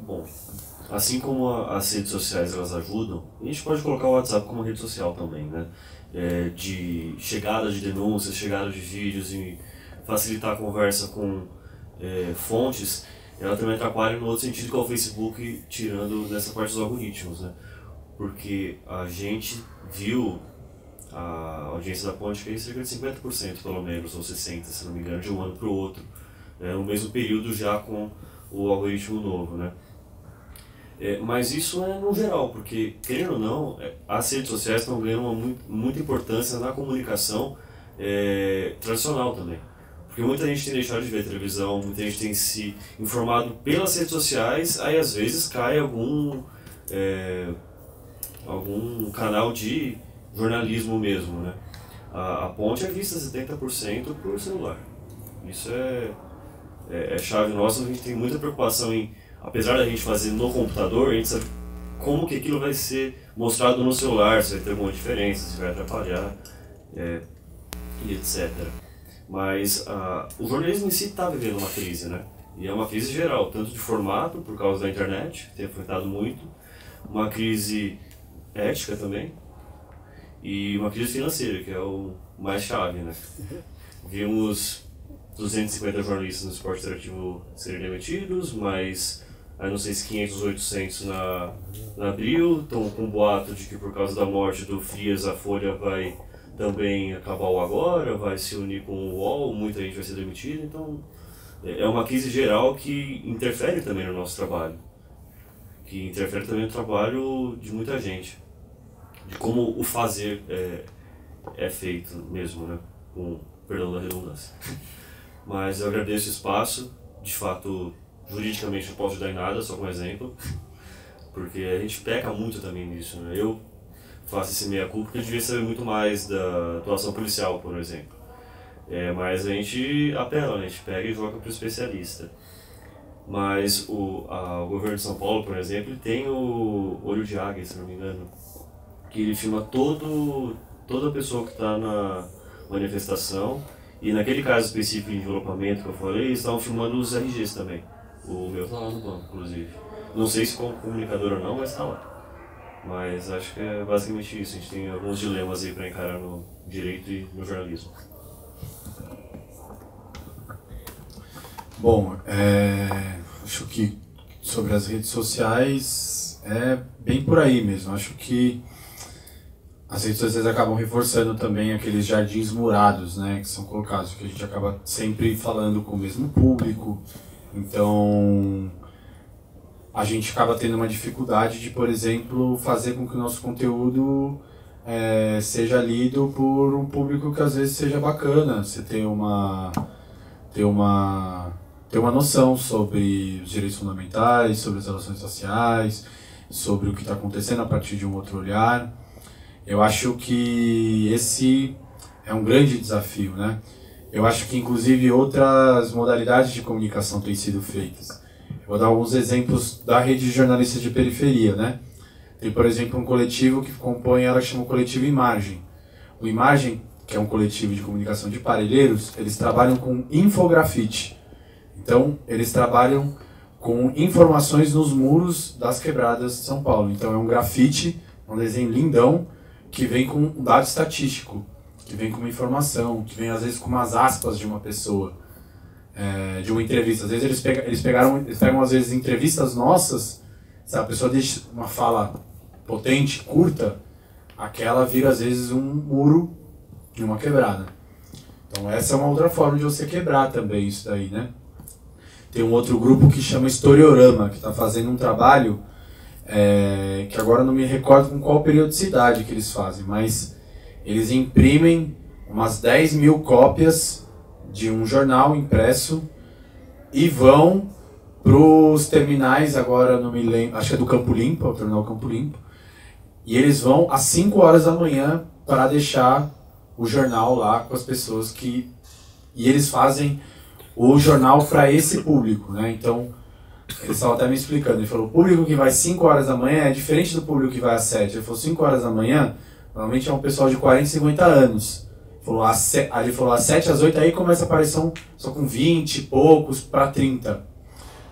Bom, assim como a- as redes sociais elas ajudam, a gente pode colocar o WhatsApp como rede social também, né? É, de chegada de denúncias, chegada de vídeos e facilitar a conversa com é, fontes, ela também atrapalha no outro sentido que é o Facebook tirando dessa parte dos algoritmos, né? Porque a gente viu a audiência da Ponte é cerca de 50% pelo menos, ou 60% se não me engano, de um ano para o outro, né? no mesmo período já com o algoritmo novo, né? É, mas isso é no geral, porque, querendo ou não, é, as redes sociais estão ganhando uma, mu- muita importância na comunicação é, tradicional também. Porque muita gente tem deixado de ver televisão, muita gente tem se informado pelas redes sociais, aí às vezes cai algum, é, algum canal de jornalismo mesmo, né? A, a ponte é vista 70% por celular. Isso é, é, é chave nossa, a gente tem muita preocupação em apesar da gente fazer no computador, a gente sabe como que aquilo vai ser mostrado no celular, se vai ter alguma diferença, se vai atrapalhar, é, e etc. Mas ah, o jornalismo em si está vivendo uma crise, né? E é uma crise geral, tanto de formato, por causa da internet, que tem afetado muito, uma crise ética também, e uma crise financeira, que é o mais chave, né? Vimos 250 jornalistas no esporte interativo serem demitidos, mas aí não sei se 500 ou 800 na, na Abril, estão com boato de que por causa da morte do Frias a Folha vai também acabar o agora, vai se unir com o UOL, muita gente vai ser demitida, então é é uma crise geral que interfere também no nosso trabalho, que interfere também no trabalho de muita gente, de como o fazer é, é feito mesmo, né? Com perdão da redundância. Mas eu agradeço o espaço, de fato, juridicamente não posso ajudar em nada, só como exemplo, porque a gente peca muito também nisso, né? Eu faço esse meia-culpa porque eu devia saber muito mais da atuação policial, por exemplo. É, mas a gente apela, né? a gente pega e joga para o especialista. Mas o, a, o governo de São Paulo, por exemplo, ele tem o Olho de Águia, se não me engano, que ele filma todo, toda pessoa que está na manifestação. E naquele caso específico de envelopamento que eu falei, eles estavam filmando os RGs também. O meu tá lá no banco, inclusive. Não sei se como comunicador ou não, mas tá lá. Mas acho que é basicamente isso. A gente tem alguns dilemas aí para encarar no direito e no jornalismo. Bom, é, acho que sobre as redes sociais é bem por aí mesmo. Acho que as redes sociais acabam reforçando também aqueles jardins murados, né, que são colocados, que a gente acaba sempre falando com o mesmo público. Então, a gente acaba tendo uma dificuldade de, por exemplo, fazer com que o nosso conteúdo é, seja lido por um público que às vezes seja bacana. Você tem uma ter uma ter uma noção sobre os direitos fundamentais, sobre as relações sociais, sobre o que está acontecendo a partir de um outro olhar. Eu acho que esse é um grande desafio, né? Eu acho que inclusive outras modalidades de comunicação têm sido feitas. Vou dar alguns exemplos da rede de jornalistas de periferia, né? Tem, por exemplo, um coletivo que compõe, ela chama o coletivo Imagem. O Imagem, que é um coletivo de comunicação de parelheiros, eles trabalham com infografite. Então, eles trabalham com informações nos muros das quebradas de São Paulo. Então, é um grafite, um desenho lindão, que vem com um dado estatístico, que vem com uma informação, que vem às vezes com umas aspas de uma pessoa, é, de uma entrevista. Às vezes eles, pegam, eles, pegaram, eles pegam às vezes entrevistas nossas, se a pessoa deixa uma fala potente, curta, aquela vira às vezes um muro de uma quebrada. Então essa é uma outra forma de você quebrar também isso daí, né? Tem um outro grupo que chama Historiorama, que está fazendo um trabalho é, que agora não me recordo com qual periodicidade que eles fazem, mas eles imprimem umas 10 mil cópias de um jornal impresso e vão para os terminais, agora não me lembro, acho que é do Campo Limpo, é o terminal Campo Limpo, e eles vão às 5 horas da manhã para deixar o jornal lá com as pessoas que. E eles fazem o jornal para esse público, né? Então, eles estavam até me explicando. Ele falou: o público que vai 5 horas da manhã é diferente do público que vai às 7. Ele falou: 5 horas da manhã, normalmente é um pessoal de 40, 50 anos. Falou: às ele falou: às 7, às 8 aí começa a aparecer um, só com 20 e poucos para 30.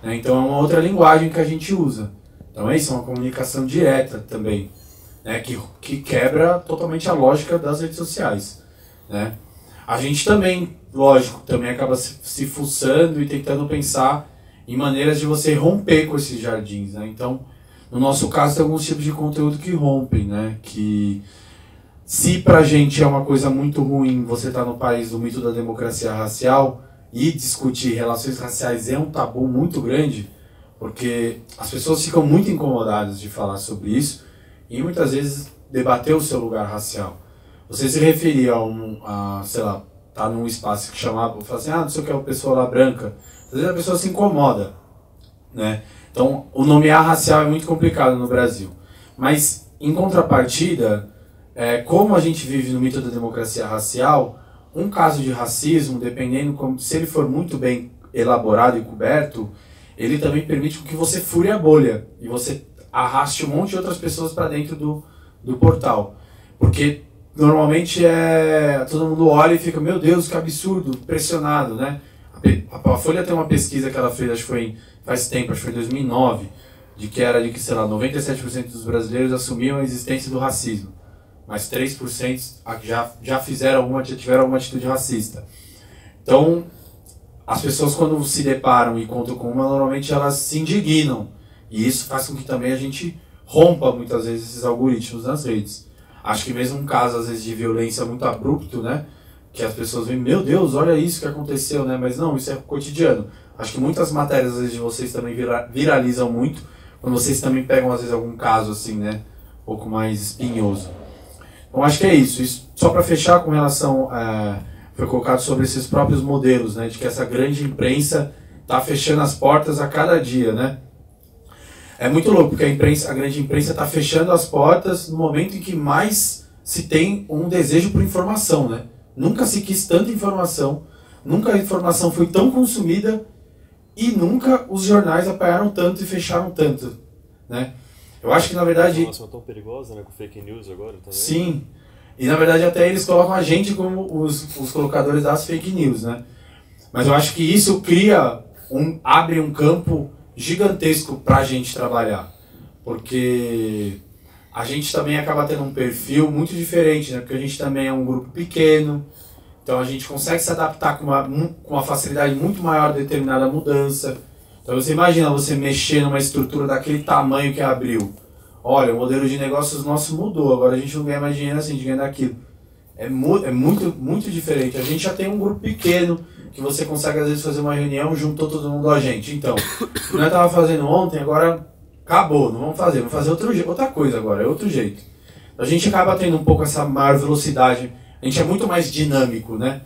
Né? Então, é uma outra linguagem que a gente usa. Então, é isso, é uma comunicação direta também. Né? Que, que quebra totalmente a lógica das redes sociais. Né? A gente também, lógico, também acaba se, se fuçando e tentando pensar em maneiras de você romper com esses jardins, né? Então, no nosso caso, tem alguns tipos de conteúdo que rompem, né? Que se pra gente é uma coisa muito ruim você estar tá no país do mito da democracia racial e discutir relações raciais é um tabu muito grande, porque as pessoas ficam muito incomodadas de falar sobre isso e muitas vezes debater o seu lugar racial. Você se referia a um, a, sei lá, tá num espaço que chamava, fala assim, ah, não sei o que é uma pessoa lá branca. Às vezes a pessoa se incomoda, né? Então, o nomear racial é muito complicado no Brasil. Mas, em contrapartida, é, como a gente vive no mito da democracia racial, um caso de racismo, dependendo como, se ele for muito bem elaborado e coberto, ele também permite que você fure a bolha e você arraste um monte de outras pessoas para dentro do, do portal. Porque normalmente é todo mundo olha e fica, meu Deus, que absurdo, pressionado, né? A, a Folha tem uma pesquisa que ela fez, acho que foi faz tempo, acho que foi em 2009, de que era de que, sei lá, 97% dos brasileiros assumiam a existência do racismo, mas 3% já, já fizeram alguma, já tiveram alguma atitude racista. Então, as pessoas quando se deparam e contam com uma, normalmente elas se indignam, e isso faz com que também a gente rompa muitas vezes esses algoritmos nas redes. Acho que mesmo um caso, às vezes, de violência muito abrupto, né? Que as pessoas veem, meu Deus, olha isso que aconteceu, né? Mas não, isso é cotidiano. Acho que muitas matérias, às vezes, de vocês também vira, viralizam muito, quando vocês também pegam, às vezes, algum caso, assim, né? Um pouco mais espinhoso. Então, acho que é isso. isso só para fechar com relação... É, foi colocado sobre esses próprios modelos, né? De que essa grande imprensa está fechando as portas a cada dia, né? É muito louco, porque a, imprensa, a grande imprensa está fechando as portas no momento em que mais se tem um desejo por informação, né? Nunca se quis tanta informação, nunca a informação foi tão consumida e nunca os jornais apoiaram tanto e fecharam tanto, né? Eu acho que na verdade... Informação tão perigosa, né? Com fake news agora também. Sim, e na verdade até eles colocam a gente como os, os colocadores das fake news, né? Mas eu acho que isso cria, um, abre um campo gigantesco para a gente trabalhar, porque a gente também acaba tendo um perfil muito diferente, né? Porque a gente também é um grupo pequeno, então a gente consegue se adaptar com uma, com uma facilidade muito maior a determinada mudança. Então você imagina você mexer numa estrutura daquele tamanho que abriu. Olha, o modelo de negócios nosso mudou, agora a gente não ganha mais dinheiro assim, a gente ganha daquilo. É, mu é muito, muito diferente. A gente já tem um grupo pequeno, que você consegue às vezes fazer uma reunião, juntou todo mundo a gente. Então, o que nós fazendo ontem, agora acabou, não vamos fazer, vamos fazer outro, outra coisa agora, é outro jeito. A gente acaba tendo um pouco essa maior velocidade, a gente é muito mais dinâmico, né?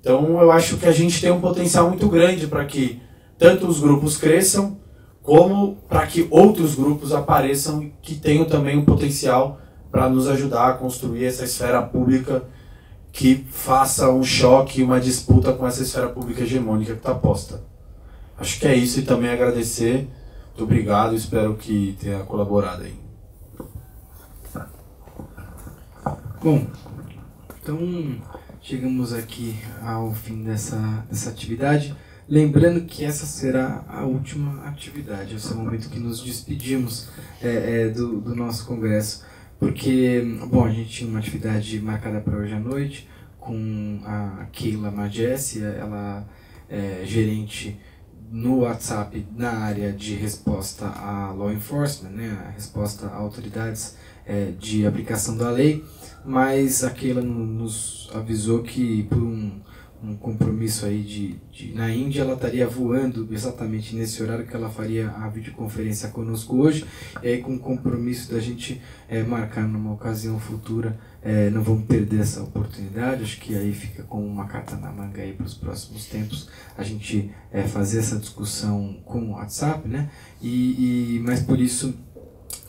Então eu acho que a gente tem um potencial muito grande para que tanto os grupos cresçam, como para que outros grupos apareçam que tenham também um potencial para nos ajudar a construir essa esfera pública que faça um choque, uma disputa com essa esfera pública hegemônica que está posta. acho que é isso e também agradecer. Muito obrigado, espero que tenha colaborado aí. Bom, então chegamos aqui ao fim dessa, dessa atividade. Lembrando que essa será a última atividade, esse é o momento que nos despedimos é, é, do, do nosso congresso, porque, bom, a gente tinha uma atividade marcada para hoje à noite com a Keila Magesse, ela é gerente no WhatsApp na área de resposta a law enforcement, né, a resposta a autoridades é, de aplicação da lei, mas a Keila nos avisou que por um um compromisso aí de, de, na Índia, ela estaria voando exatamente nesse horário que ela faria a videoconferência conosco hoje, e aí com o compromisso da gente é, marcar numa ocasião futura, é, não vamos perder essa oportunidade, acho que aí fica com uma carta na manga aí para os próximos tempos, a gente é, fazer essa discussão com o WhatsApp, né, e, e mas por isso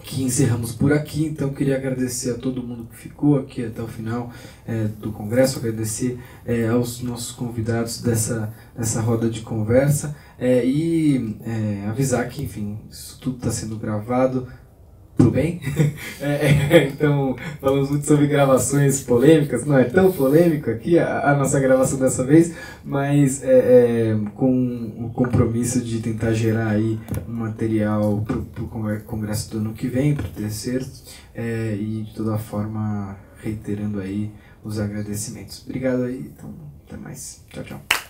que encerramos por aqui. Então, queria agradecer a todo mundo que ficou aqui até o final é, do congresso, agradecer é, aos nossos convidados dessa, dessa roda de conversa é, e é, avisar que, enfim, isso tudo está sendo gravado tudo bem? É, é, então, falamos muito sobre gravações polêmicas, não é tão polêmico aqui a, a nossa gravação dessa vez, mas é, é, com o compromisso de tentar gerar aí um material para o congresso do ano que vem, para o terceiro, é, e de toda forma reiterando aí os agradecimentos. Obrigado aí, então, até mais. Tchau, tchau.